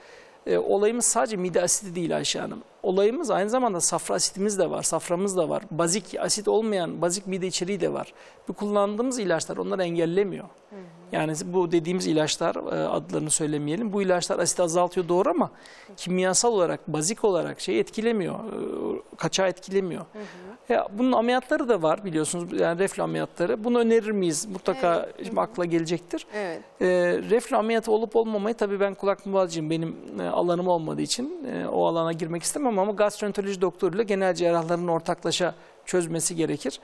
e, olayımız sadece mide asidi değil Ayşe Hanım. Olayımız aynı zamanda safra asitimiz de var, saframız da var. Bazik asit olmayan bazik mide içeriği de var. Bu kullandığımız ilaçlar onları engellemiyor. Yani bu dediğimiz ilaçlar e, adlarını söylemeyelim. Bu ilaçlar asit azaltıyor doğru ama kimyasal olarak, bazik olarak şey etkilemiyor. e, Kaçağı etkilemiyor. Ya bunun ameliyatları da var biliyorsunuz. Yani reflü ameliyatları. Bunu önerir miyiz? Mutlaka şimdi akla gelecektir. Evet. E, reflü ameliyatı olup olmamayı tabii ben kulak muvalcıyım. Benim e, alanım olmadığı için e, o alana girmek istemem ama gastroenteroloji doktoruyla genel cerrahların ortaklaşa çözmesi gerekir.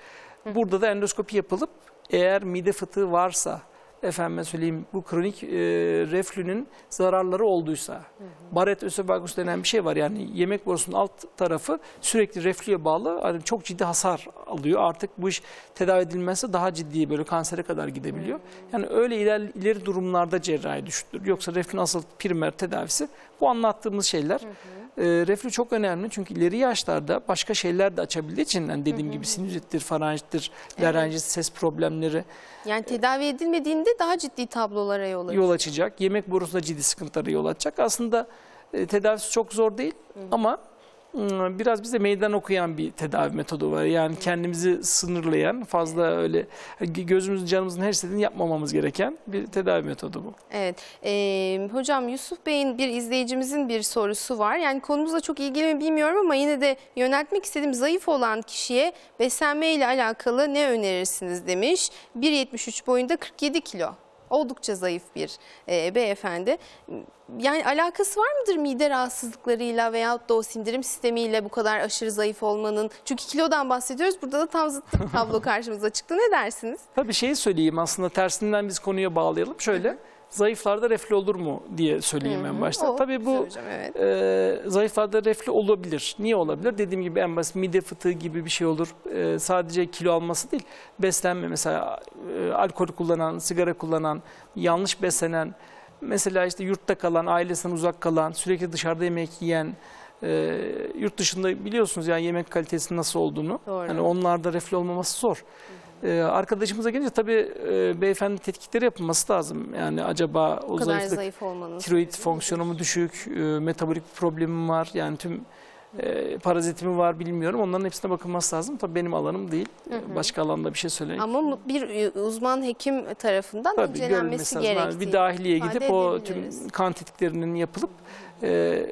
Burada da endoskopi yapılıp eğer mide fıtığı varsa efendime söyleyeyim bu kronik e, reflünün zararları olduysa Barrett ösofagus denen bir şey var. Yani yemek borusunun alt tarafı sürekli reflüye bağlı hani çok ciddi hasar alıyor. Artık bu iş tedavi edilmezse daha ciddi böyle kansere kadar gidebiliyor. Yani öyle ileri, ileri durumlarda cerrahi düşünülür yoksa reflünün asıl primer tedavisi bu anlattığımız şeyler. E, reflü çok önemli çünkü ileri yaşlarda başka şeyler de açabildiği için yani dediğim gibi sinüzittir, faranjittir, larenjit, ses problemleri Yani tedavi edilmediğinde daha ciddi tablolara yol açıyor. yol açacak. Yemek borusunda ciddi sıkıntılara yol açacak. Aslında e, tedavisi çok zor değil ama mm, biraz bize meydan okuyan bir tedavi metodu var. Yani kendimizi sınırlayan, fazla öyle gözümüzün canımızın her istediğini yapmamamız gereken bir tedavi metodu bu. Evet. Ee, hocam Yusuf Bey'in bir izleyicimizin bir sorusu var. Yani konumuzla çok ilgili mi bilmiyorum ama yine de yöneltmek istedim. Zayıf olan kişiye beslenme ile alakalı ne önerirsiniz demiş. 1.73 boyunda 47 kilo. Oldukça zayıf bir e, beyefendi. Yani alakası var mıdır mide rahatsızlıklarıyla veyahut da o sindirim sistemiyle bu kadar aşırı zayıf olmanın? Çünkü kilodan bahsediyoruz. Burada da tam zıt tablo karşımıza çıktı. Ne dersiniz? Tabii şeyi söyleyeyim aslında tersinden biz konuya bağlayalım. Şöyle zayıflarda reflü olur mu diye söyleyeyim en başta. O, Tabii bu evet. e, zayıflarda reflü olabilir. Niye olabilir? Dediğim gibi en basit mide fıtığı gibi bir şey olur. E, sadece kilo alması değil, beslenme mesela e, alkol kullanan, sigara kullanan, yanlış beslenen, mesela işte yurtta kalan, ailesinden uzak kalan, sürekli dışarıda yemek yiyen, e, yurt dışında biliyorsunuz yani yemek kalitesinin nasıl olduğunu. Doğru. Hani onlarda reflü olmaması zor. Ee, arkadaşımıza gelince tabii e, beyefendi tetkikleri yapılması lazım. Yani acaba o kadar zayıflık zayıf tiroid fonksiyonu mu düşük, e, metabolik bir problemim var, yani tüm e, parazitimi var bilmiyorum. Onların hepsine bakılması lazım. Tabii benim alanım değil. Başka alanda bir şey söylemek. Ama bir e, uzman hekim tarafından Tabii incelenmesi lazım. Yani gerektiği. bir dahiliye gidip o tüm kan tetkiklerinin yapılıp e,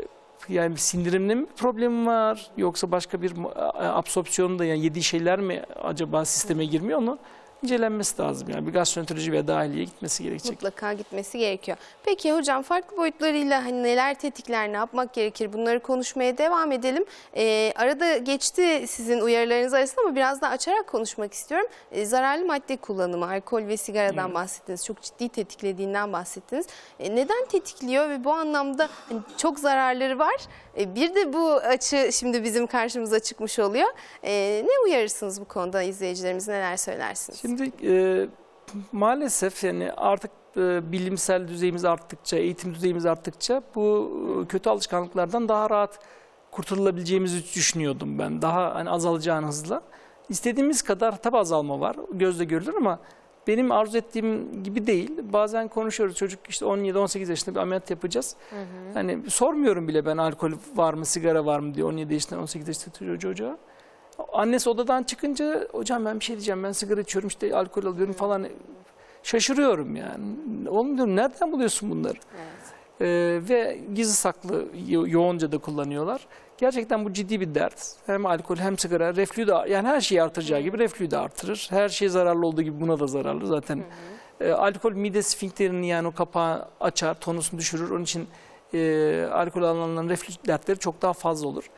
yani sindirimde mi problemi var yoksa başka bir mu- a- absorpsiyonda yani yediği şeyler mi acaba sisteme girmiyor onu incelenmesi lazım. Yani bir gastroenteroloji veya dahiliye gitmesi gerekecek. Mutlaka gitmesi gerekiyor. Peki hocam farklı boyutlarıyla hani neler tetikler, ne yapmak gerekir bunları konuşmaya devam edelim. Ee, arada geçti sizin uyarılarınız arasında ama biraz daha açarak konuşmak istiyorum. Ee, zararlı madde kullanımı, alkol ve sigaradan bahsettiniz. Çok ciddi tetiklediğinden bahsettiniz. Ee, neden tetikliyor ve bu anlamda hani çok zararları var. Ee, bir de bu açı şimdi bizim karşımıza çıkmış oluyor. Ee, ne uyarırsınız bu konuda izleyicilerimiz neler söylersiniz? Şimdi e, maalesef yani artık e, bilimsel düzeyimiz arttıkça, eğitim düzeyimiz arttıkça bu e, kötü alışkanlıklardan daha rahat kurtulabileceğimizi düşünüyordum ben. Daha hani azalacağını hızla. İstediğimiz kadar tabi azalma var. Gözle görülür ama benim arzu ettiğim gibi değil. Bazen konuşuyoruz çocuk işte 17-18 yaşında bir ameliyat yapacağız. Hani sormuyorum bile ben alkol var mı, sigara var mı diye 17 yaşından 18 yaşında çocuğa. Annesi odadan çıkınca hocam ben bir şey diyeceğim ben sigara içiyorum işte alkol alıyorum falan şaşırıyorum yani. Oğlum diyorum nereden buluyorsun bunları? Ee, ve gizli saklı yo- yoğunca da kullanıyorlar. Gerçekten bu ciddi bir dert. Hem alkol hem sigara, reflü de yani her şeyi artıracağı gibi reflüyü de artırır. Her şey zararlı olduğu gibi buna da zararlı zaten. Ee, alkol mide sfinkterini yani o kapağı açar, tonusunu düşürür. Onun için e, alkol alanların reflü dertleri çok daha fazla olur.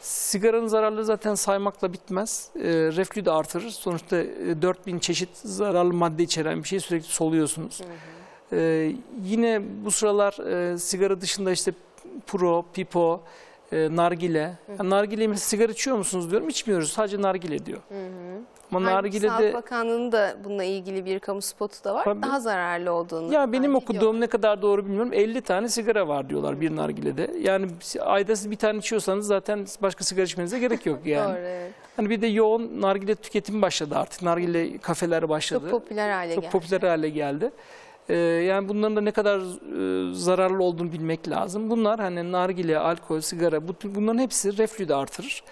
Sigaranın zararları zaten saymakla bitmez. E, reflü de artırır. Sonuçta e, 4000 çeşit zararlı madde içeren bir şey sürekli soluyorsunuz. E, yine bu sıralar e, sigara dışında işte pro, pipo, e, nargile. Yani nargile mesela sigara içiyor musunuz diyorum. İçmiyoruz. Sadece nargile diyor. Ama Halbuki nargile Sağlık Bakanlığı'nın da bununla ilgili bir kamu spotu da var. Tabii. Daha zararlı olduğunu. Ya benim okuduğum ne kadar doğru bilmiyorum. 50 tane sigara var diyorlar bir nargilede. Yani ayda siz bir tane içiyorsanız zaten başka sigara içmenize gerek yok yani. Doğru evet. Hani bir de yoğun nargile tüketimi başladı artık. Nargile kafeler başladı. Çok popüler hale Çok geldi. popüler hale geldi. Ee, yani bunların da ne kadar e, zararlı olduğunu bilmek lazım. Bunlar hani nargile, alkol, sigara bu, bunların hepsi reflüyü de artırır.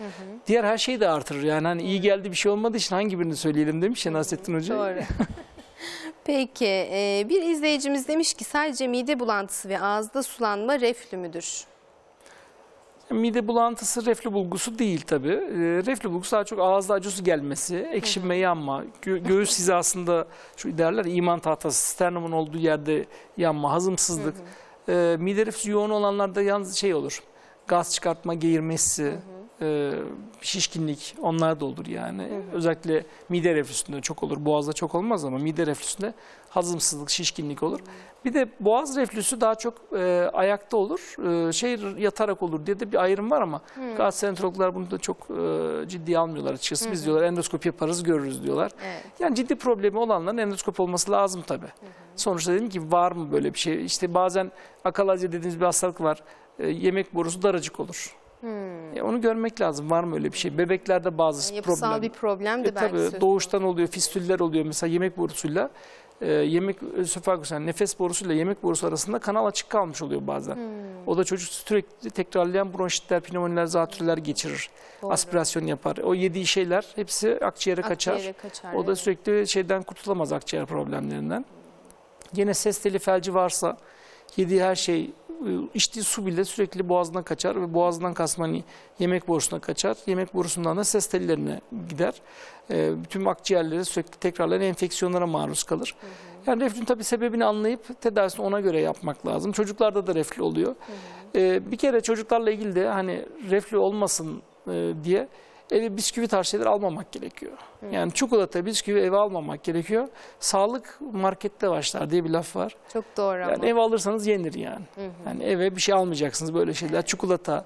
Diğer her şeyi de artırır. Yani hani iyi geldi bir şey olmadığı için hangi birini söyleyelim demiş ya Nasrettin Hoca. Doğru. Peki e, bir izleyicimiz demiş ki sadece mide bulantısı ve ağızda sulanma reflü müdür? Mide bulantısı reflü bulgusu değil tabii. Ee, reflü bulgusu daha çok ağızda acısı gelmesi, ekşinme, yanma, gö- göğüs hizasında şu derler iman tahtası, sternumun olduğu yerde yanma, hazımsızlık. Ee, mide reflüsü yoğun olanlarda yalnız şey olur. Gaz çıkartma, geğirmesi, e, şişkinlik onlar da olur yani. Özellikle mide reflüsünde çok olur. Boğazda çok olmaz ama mide reflüsünde hazımsızlık, şişkinlik olur. Bir de boğaz reflüsü daha çok e, ayakta olur. E, şey yatarak olur diye de bir ayrım var ama gastroenterologlar bunu da çok e, ciddiye almıyorlar açıkçası. Biz diyorlar endoskop yaparız görürüz diyorlar. Evet. Yani ciddi problemi olanların endoskop olması lazım tabii. Sonuçta dedim ki var mı böyle bir şey? İşte bazen akalazya dediğimiz bir hastalık var. E, yemek borusu daracık olur. E, onu görmek lazım. Var mı öyle bir şey? Bebeklerde bazı Yapısal problem. bir problem de E, belki tabii doğuştan oluyor, fistüller oluyor mesela yemek borusuyla. E, yemek ösöfagus yani nefes borusuyla yemek borusu arasında kanal açık kalmış oluyor bazen. Hmm. O da çocuk sürekli tekrarlayan bronşitler, pneumoniler, zatürreler geçirir. Doğru. Aspirasyon yapar. O yediği şeyler hepsi akciğere kaçar. Akciğere kaçar, O da evet. sürekli şeyden kurtulamaz akciğer problemlerinden. Yine ses teli felci varsa yediği her şey içtiği su bile sürekli boğazına kaçar ve boğazdan kasma hani yemek borusuna kaçar. Yemek borusundan da ses tellerine gider. Ee, bütün akciğerleri sürekli tekrarlayan enfeksiyonlara maruz kalır. Yani reflünün tabii sebebini anlayıp tedavisini ona göre yapmak lazım. Çocuklarda da reflü oluyor. Ee, bir kere çocuklarla ilgili de hani reflü olmasın e, diye eve bisküvi tarzı şeyler almamak gerekiyor. Yani çikolata, bisküvi eve almamak gerekiyor. Sağlık markette başlar diye bir laf var. Çok doğru ama. Yani ev alırsanız yenir yani. Yani eve bir şey almayacaksınız böyle şeyler. Çikolata.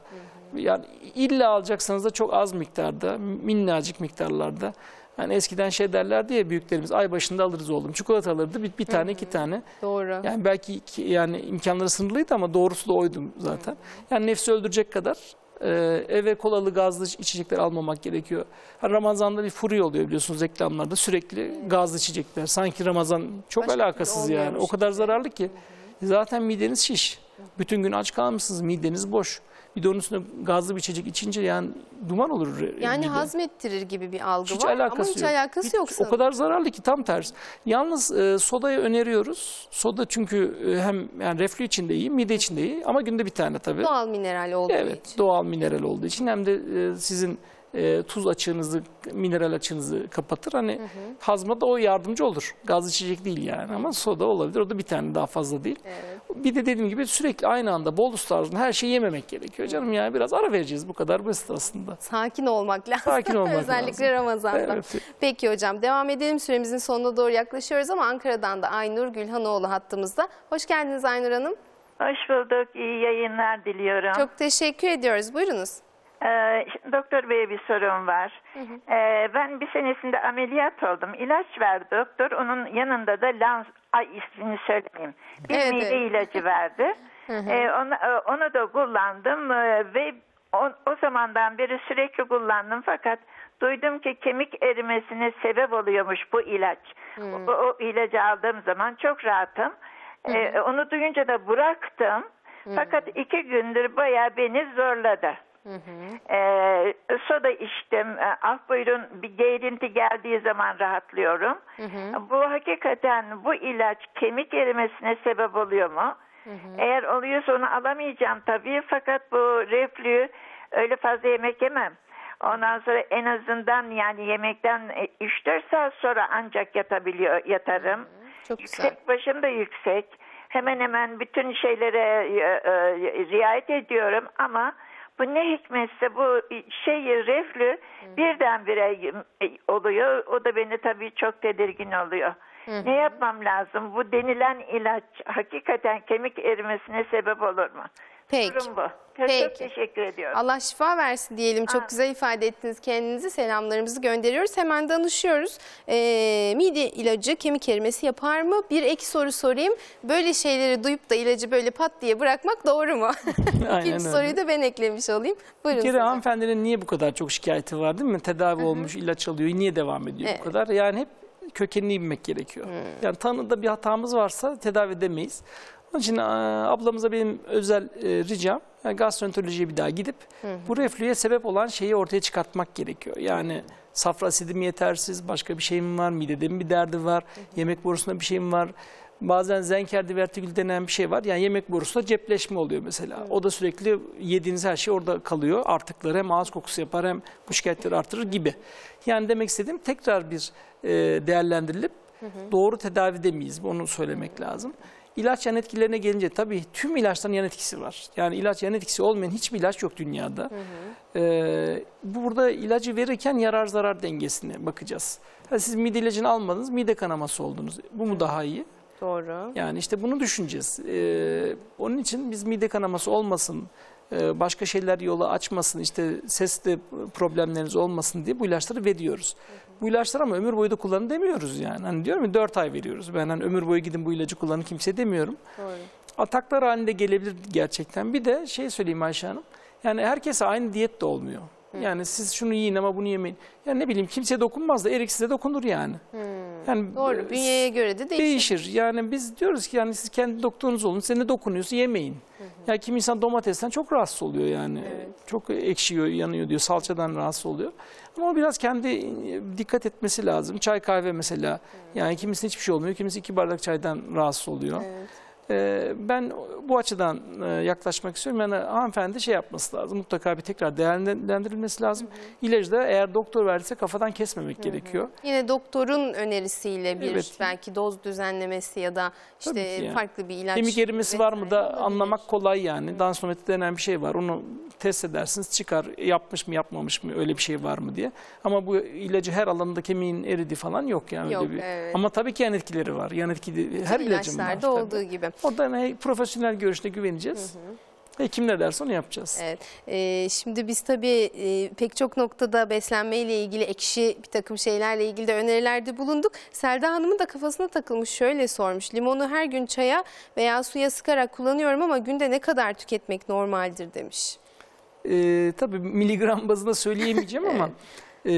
Yani illa alacaksanız da çok az miktarda, minnacık miktarlarda. Yani eskiden şey derlerdi ya büyüklerimiz ay başında alırız oğlum. Çikolata alırdı bir, bir tane iki tane. Doğru. Yani belki iki- yani imkanları sınırlıydı ama doğrusu da oydu zaten. Yani nefsi öldürecek kadar e, eve kolalı gazlı içecekler almamak gerekiyor. Ha, Ramazan'da bir furya oluyor biliyorsunuz reklamlarda sürekli gazlı içecekler. Sanki Ramazan çok Başka alakasız yani. O kadar zararlı ki. Zaten mideniz şiş. Bütün gün aç kalmışsınız, mideniz boş. Bir de onun üstüne gazlı bir içecek içince yani duman olur. Yani mide. hazmettirir gibi bir algı Hiç var alakası ama hiç yok. alakası Hiç- yok O sanırım. kadar zararlı ki tam tersi. Yalnız e, sodayı öneriyoruz. Soda çünkü e, hem yani reflü için de iyi, mide için de iyi ama günde bir tane tabii. Doğal mineral olduğu evet, için. doğal mineral olduğu için hem de e, sizin e, tuz açığınızı, mineral açığınızı kapatır. Hani hazma da o yardımcı olur. Gaz içecek değil yani ama soda olabilir. O da bir tane daha fazla değil. Bir de dediğim gibi sürekli aynı anda bol tarzında her şeyi yememek gerekiyor. Canım yani biraz ara vereceğiz. Bu kadar basit aslında. Sakin olmak lazım. Sakin olmak Özellikle lazım. Ramazan'da. Evet. Peki hocam devam edelim süremizin sonuna doğru yaklaşıyoruz ama Ankara'dan da Aynur Gülhanoğlu hattımızda. Hoş geldiniz Aynur Hanım. Hoş bulduk. İyi yayınlar diliyorum. Çok teşekkür ediyoruz. Buyurunuz. Ee, doktor Bey'e bir sorum var. Ee, ben bir senesinde ameliyat oldum. İlaç verdi doktor. Onun yanında da lans, ay ismini söylemeyeyim. Bir Evet, mide evet. ilacı verdi. Ee, onu, e, onu da kullandım ee, ve o, o zamandan beri sürekli kullandım fakat duydum ki kemik erimesine sebep oluyormuş bu ilaç. O, o ilacı aldığım zaman çok rahatım. Ee, onu duyunca da bıraktım. Fakat iki gündür bayağı beni zorladı. Ee, soda içtim. Ee, af buyurun bir geğrinti geldiği zaman rahatlıyorum. Bu hakikaten bu ilaç kemik erimesine sebep oluyor mu? Eğer oluyorsa onu alamayacağım tabii. Fakat bu reflü öyle fazla yemek yemem. Ondan sonra en azından yani yemekten e, 3-4 saat sonra ancak yatabiliyor yatarım. Çok güzel. Yüksek başım da yüksek. Hemen hemen bütün şeylere e, e, riayet ediyorum ama bu ne hikmetse bu şey reflü birdenbire e, oluyor. O da beni tabii çok tedirgin oluyor. Ne yapmam lazım? Bu denilen ilaç hakikaten kemik erimesine sebep olur mu? Peki. Sorun bu. Çok Peki. teşekkür ediyorum. Allah şifa versin diyelim. Çok Ha. güzel ifade ettiniz kendinizi. Selamlarımızı gönderiyoruz. Hemen danışıyoruz. Ee, mide ilacı kemik erimesi yapar mı? Bir ek soru sorayım. Böyle şeyleri duyup da ilacı böyle pat diye bırakmak doğru mu? İkinci öyle. soruyu da ben eklemiş olayım. Bir Buyurun. kere hocam. hanımefendinin niye bu kadar çok şikayeti var değil mi? Tedavi olmuş, ilaç alıyor, niye devam ediyor Evet. bu kadar? Yani hep kökenini bilmek gerekiyor. Yani tanıda bir hatamız varsa tedavi edemeyiz. Onun için e, ablamıza benim özel e, ricam yani gastroenterolojiye bir daha gidip bu reflüye sebep olan şeyi ortaya çıkartmak gerekiyor. Yani safra asidi mi yetersiz, başka bir şey mi var, midede mi bir derdi var, yemek borusunda bir şey mi var? Bazen zenker divertigül denen bir şey var. Yani yemek borusunda cepleşme oluyor mesela. O da sürekli yediğiniz her şey orada kalıyor. Artıkları hem ağız kokusu yapar hem bu şikayetleri artırır gibi. Yani demek istediğim tekrar bir e, değerlendirilip doğru tedavide miyiz? Onu söylemek lazım. İlaç yan etkilerine gelince tabii tüm ilaçların yan etkisi var. Yani ilaç yan etkisi olmayan hiçbir ilaç yok dünyada. Ee, burada ilacı verirken yarar zarar dengesine bakacağız. Ha, siz mide ilacını almadınız, mide kanaması oldunuz. Bu mu daha iyi? Doğru. Yani işte bunu düşüneceğiz. Ee, onun için biz mide kanaması olmasın, e, başka şeyler yolu açmasın, işte sesli problemleriniz olmasın diye bu ilaçları veriyoruz. Bu ilaçlar ama ömür boyu da kullanın demiyoruz yani. Hani diyorum ya 4 ay veriyoruz. Ben hani ömür boyu gidin bu ilacı kullanın kimse demiyorum. Doğru. Ataklar halinde gelebilir gerçekten. Bir de şey söyleyeyim Ayşe Hanım. Yani herkese aynı diyet de olmuyor. Yani siz şunu yiyin ama bunu yemeyin. Yani ne bileyim kimseye dokunmaz da erik size dokunur yani. Yani Doğru. e, Bünyeye göre de değişir. değişir. Yani biz diyoruz ki yani siz kendi doktorunuz olun. Size ne dokunuyorsa yemeyin. Ya kim insan domatesten çok rahatsız oluyor yani. Çok ekşiyor, yanıyor diyor. Salçadan rahatsız oluyor. Ama o biraz kendi e, dikkat etmesi lazım. Çay kahve mesela. Yani kimisine hiçbir şey olmuyor. Kimisi iki bardak çaydan rahatsız oluyor. Evet. Ee, ben bu açıdan e, yaklaşmak istiyorum. Yani hanımefendi şey yapması lazım. Mutlaka bir tekrar değerlendirilmesi lazım. İlacı da eğer doktor verdiyse kafadan kesmemek gerekiyor. Yine doktorun önerisiyle bir Evet. belki doz düzenlemesi ya da işte yani. farklı bir ilaç. Kemik erimesi var mı da olabilir. anlamak kolay yani. Dansometri denen bir şey var. Onu test edersiniz çıkar yapmış mı yapmamış mı öyle bir şey var mı diye. Ama bu ilacı her alanında kemiğin eridi falan yok yani Yok, öyle bir. evet. Ama tabii ki yan etkileri var. Yan etkili her ilacın var. ilaçlarda tabii. olduğu gibi. Orada ne, profesyonel görüşüne güveneceğiz. Hekim ne derse onu yapacağız. Evet. Ee, şimdi biz tabii e, pek çok noktada beslenmeyle ilgili ekşi bir takım şeylerle ilgili de önerilerde bulunduk. Selda Hanım'ın da kafasına takılmış şöyle sormuş. Limonu her gün çaya veya suya sıkarak kullanıyorum ama günde ne kadar tüketmek normaldir demiş. Ee, tabii miligram bazında söyleyemeyeceğim ama e,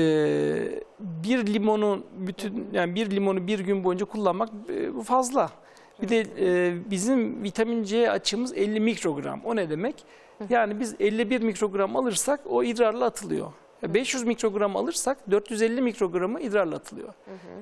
bir limonu bütün yani bir limonu bir gün boyunca kullanmak e, fazla. Bir de e, bizim vitamin C açığımız 50 mikrogram. O ne demek? Yani biz 51 mikrogram alırsak o idrarla atılıyor. Ya 500 mikrogram alırsak 450 mikrogramı idrarla atılıyor.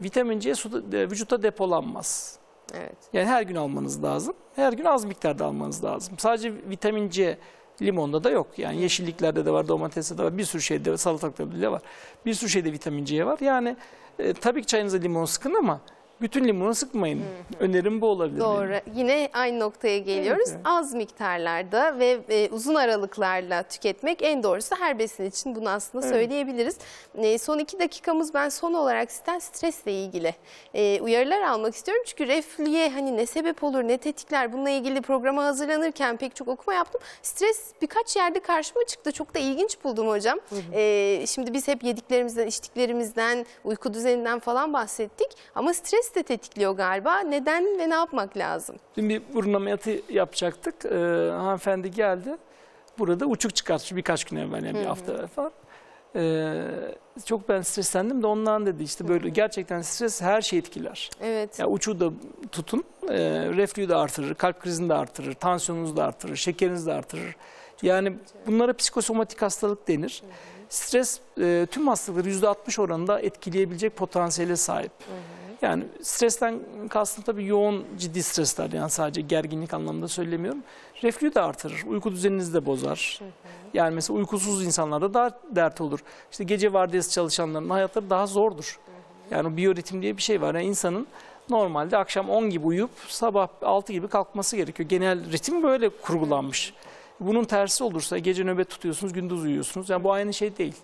Vitamin C suda, e, vücutta depolanmaz. Evet. Yani her gün almanız lazım. Her gün az miktarda almanız lazım. Sadece vitamin C limonda da yok. Yani yeşilliklerde de var, domateste de var, bir sürü şeyde var, salatalıkta bile var. Bir sürü şeyde vitamin C var. Yani e, tabii ki çayınıza limon sıkın ama bütün limonu sıkmayın. Önerim bu olabilir. benim. Doğru. Yine aynı noktaya geliyoruz. Evet, evet. Az miktarlarda ve e, uzun aralıklarla tüketmek en doğrusu her besin için bunu aslında söyleyebiliriz. E, son iki dakikamız ben son olarak sizden stresle ilgili e, uyarılar almak istiyorum. Çünkü reflüye hani ne sebep olur ne tetikler bununla ilgili programa hazırlanırken pek çok okuma yaptım. Stres birkaç yerde karşıma çıktı. Çok da ilginç buldum hocam. E, şimdi biz hep yediklerimizden, içtiklerimizden, uyku düzeninden falan bahsettik. Ama stres de tetikliyor galiba. Neden ve ne yapmak lazım? Dün bir burun ameliyatı yapacaktık. Ee, hanımefendi geldi. Burada uçuk çıkartmış birkaç gün evvel yani bir hafta falan. Ee, çok ben streslendim de ondan dedi işte böyle gerçekten stres her şeyi etkiler. Evet. Ya uçuğu da tutun, e, reflüyü de artırır, kalp krizini de artırır, tansiyonunuzu da artırır, şekerinizi de artırır. Yani bunlara psikosomatik hastalık denir. Stres e, tüm hastalıkları %60 oranında etkileyebilecek potansiyele sahip. Yani stresten kastım tabii yoğun ciddi stresler yani sadece gerginlik anlamında söylemiyorum. Reflüyü de artırır, uyku düzeninizi de bozar. Yani mesela uykusuz insanlarda daha dert olur. İşte gece vardiyası çalışanların hayatları daha zordur. Yani o biyoritim diye bir şey var. Yani insanın normalde akşam 10 gibi uyuyup sabah 6 gibi kalkması gerekiyor. Genel ritim böyle kurgulanmış. Bunun tersi olursa gece nöbet tutuyorsunuz, gündüz uyuyorsunuz. Yani bu aynı şey değil.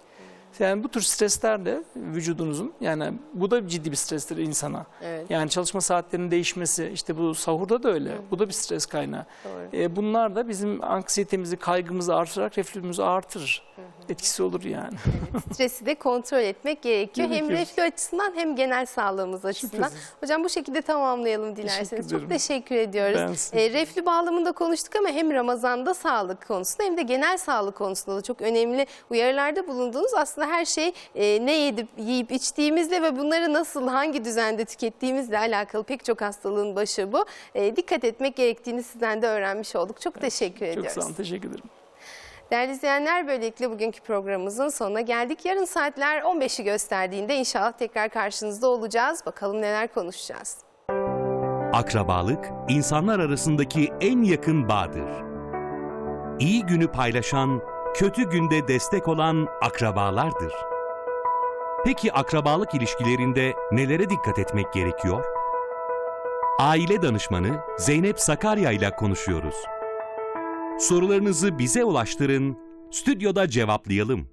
Yani bu tür stresler de vücudunuzun yani bu da ciddi bir strestir insana. Evet. Yani çalışma saatlerinin değişmesi işte bu sahurda da öyle. Bu da bir stres kaynağı. Doğru. E, bunlar da bizim anksiyetemizi, kaygımızı artırarak reflüksümüzü artırır. Etkisi olur yani. Stresi de kontrol etmek gerekiyor. Hem reflü açısından hem genel sağlığımız açısından. Şüphesiz. Hocam bu şekilde tamamlayalım dilerseniz. Teşekkür Çok teşekkür ediyoruz. E, reflü bağlamında konuştuk ama hem Ramazan'da sağlık konusunda hem de genel sağlık konusunda da çok önemli uyarılarda bulunduğunuz aslında her şey e, ne yedip yiyip içtiğimizle ve bunları nasıl hangi düzende tükettiğimizle alakalı pek çok hastalığın başı bu. E, dikkat etmek gerektiğini sizden de öğrenmiş olduk. Çok teşekkür Çok ediyoruz. sağ olun. Teşekkür ederim. Değerli izleyenler böylelikle bugünkü programımızın sonuna geldik. Yarın saatler 15'i gösterdiğinde inşallah tekrar karşınızda olacağız. Bakalım neler konuşacağız. Akrabalık, insanlar arasındaki en yakın bağdır. İyi günü paylaşan, kötü günde destek olan akrabalardır. Peki akrabalık ilişkilerinde nelere dikkat etmek gerekiyor? Aile danışmanı Zeynep Sakarya ile konuşuyoruz. Sorularınızı bize ulaştırın, stüdyoda cevaplayalım.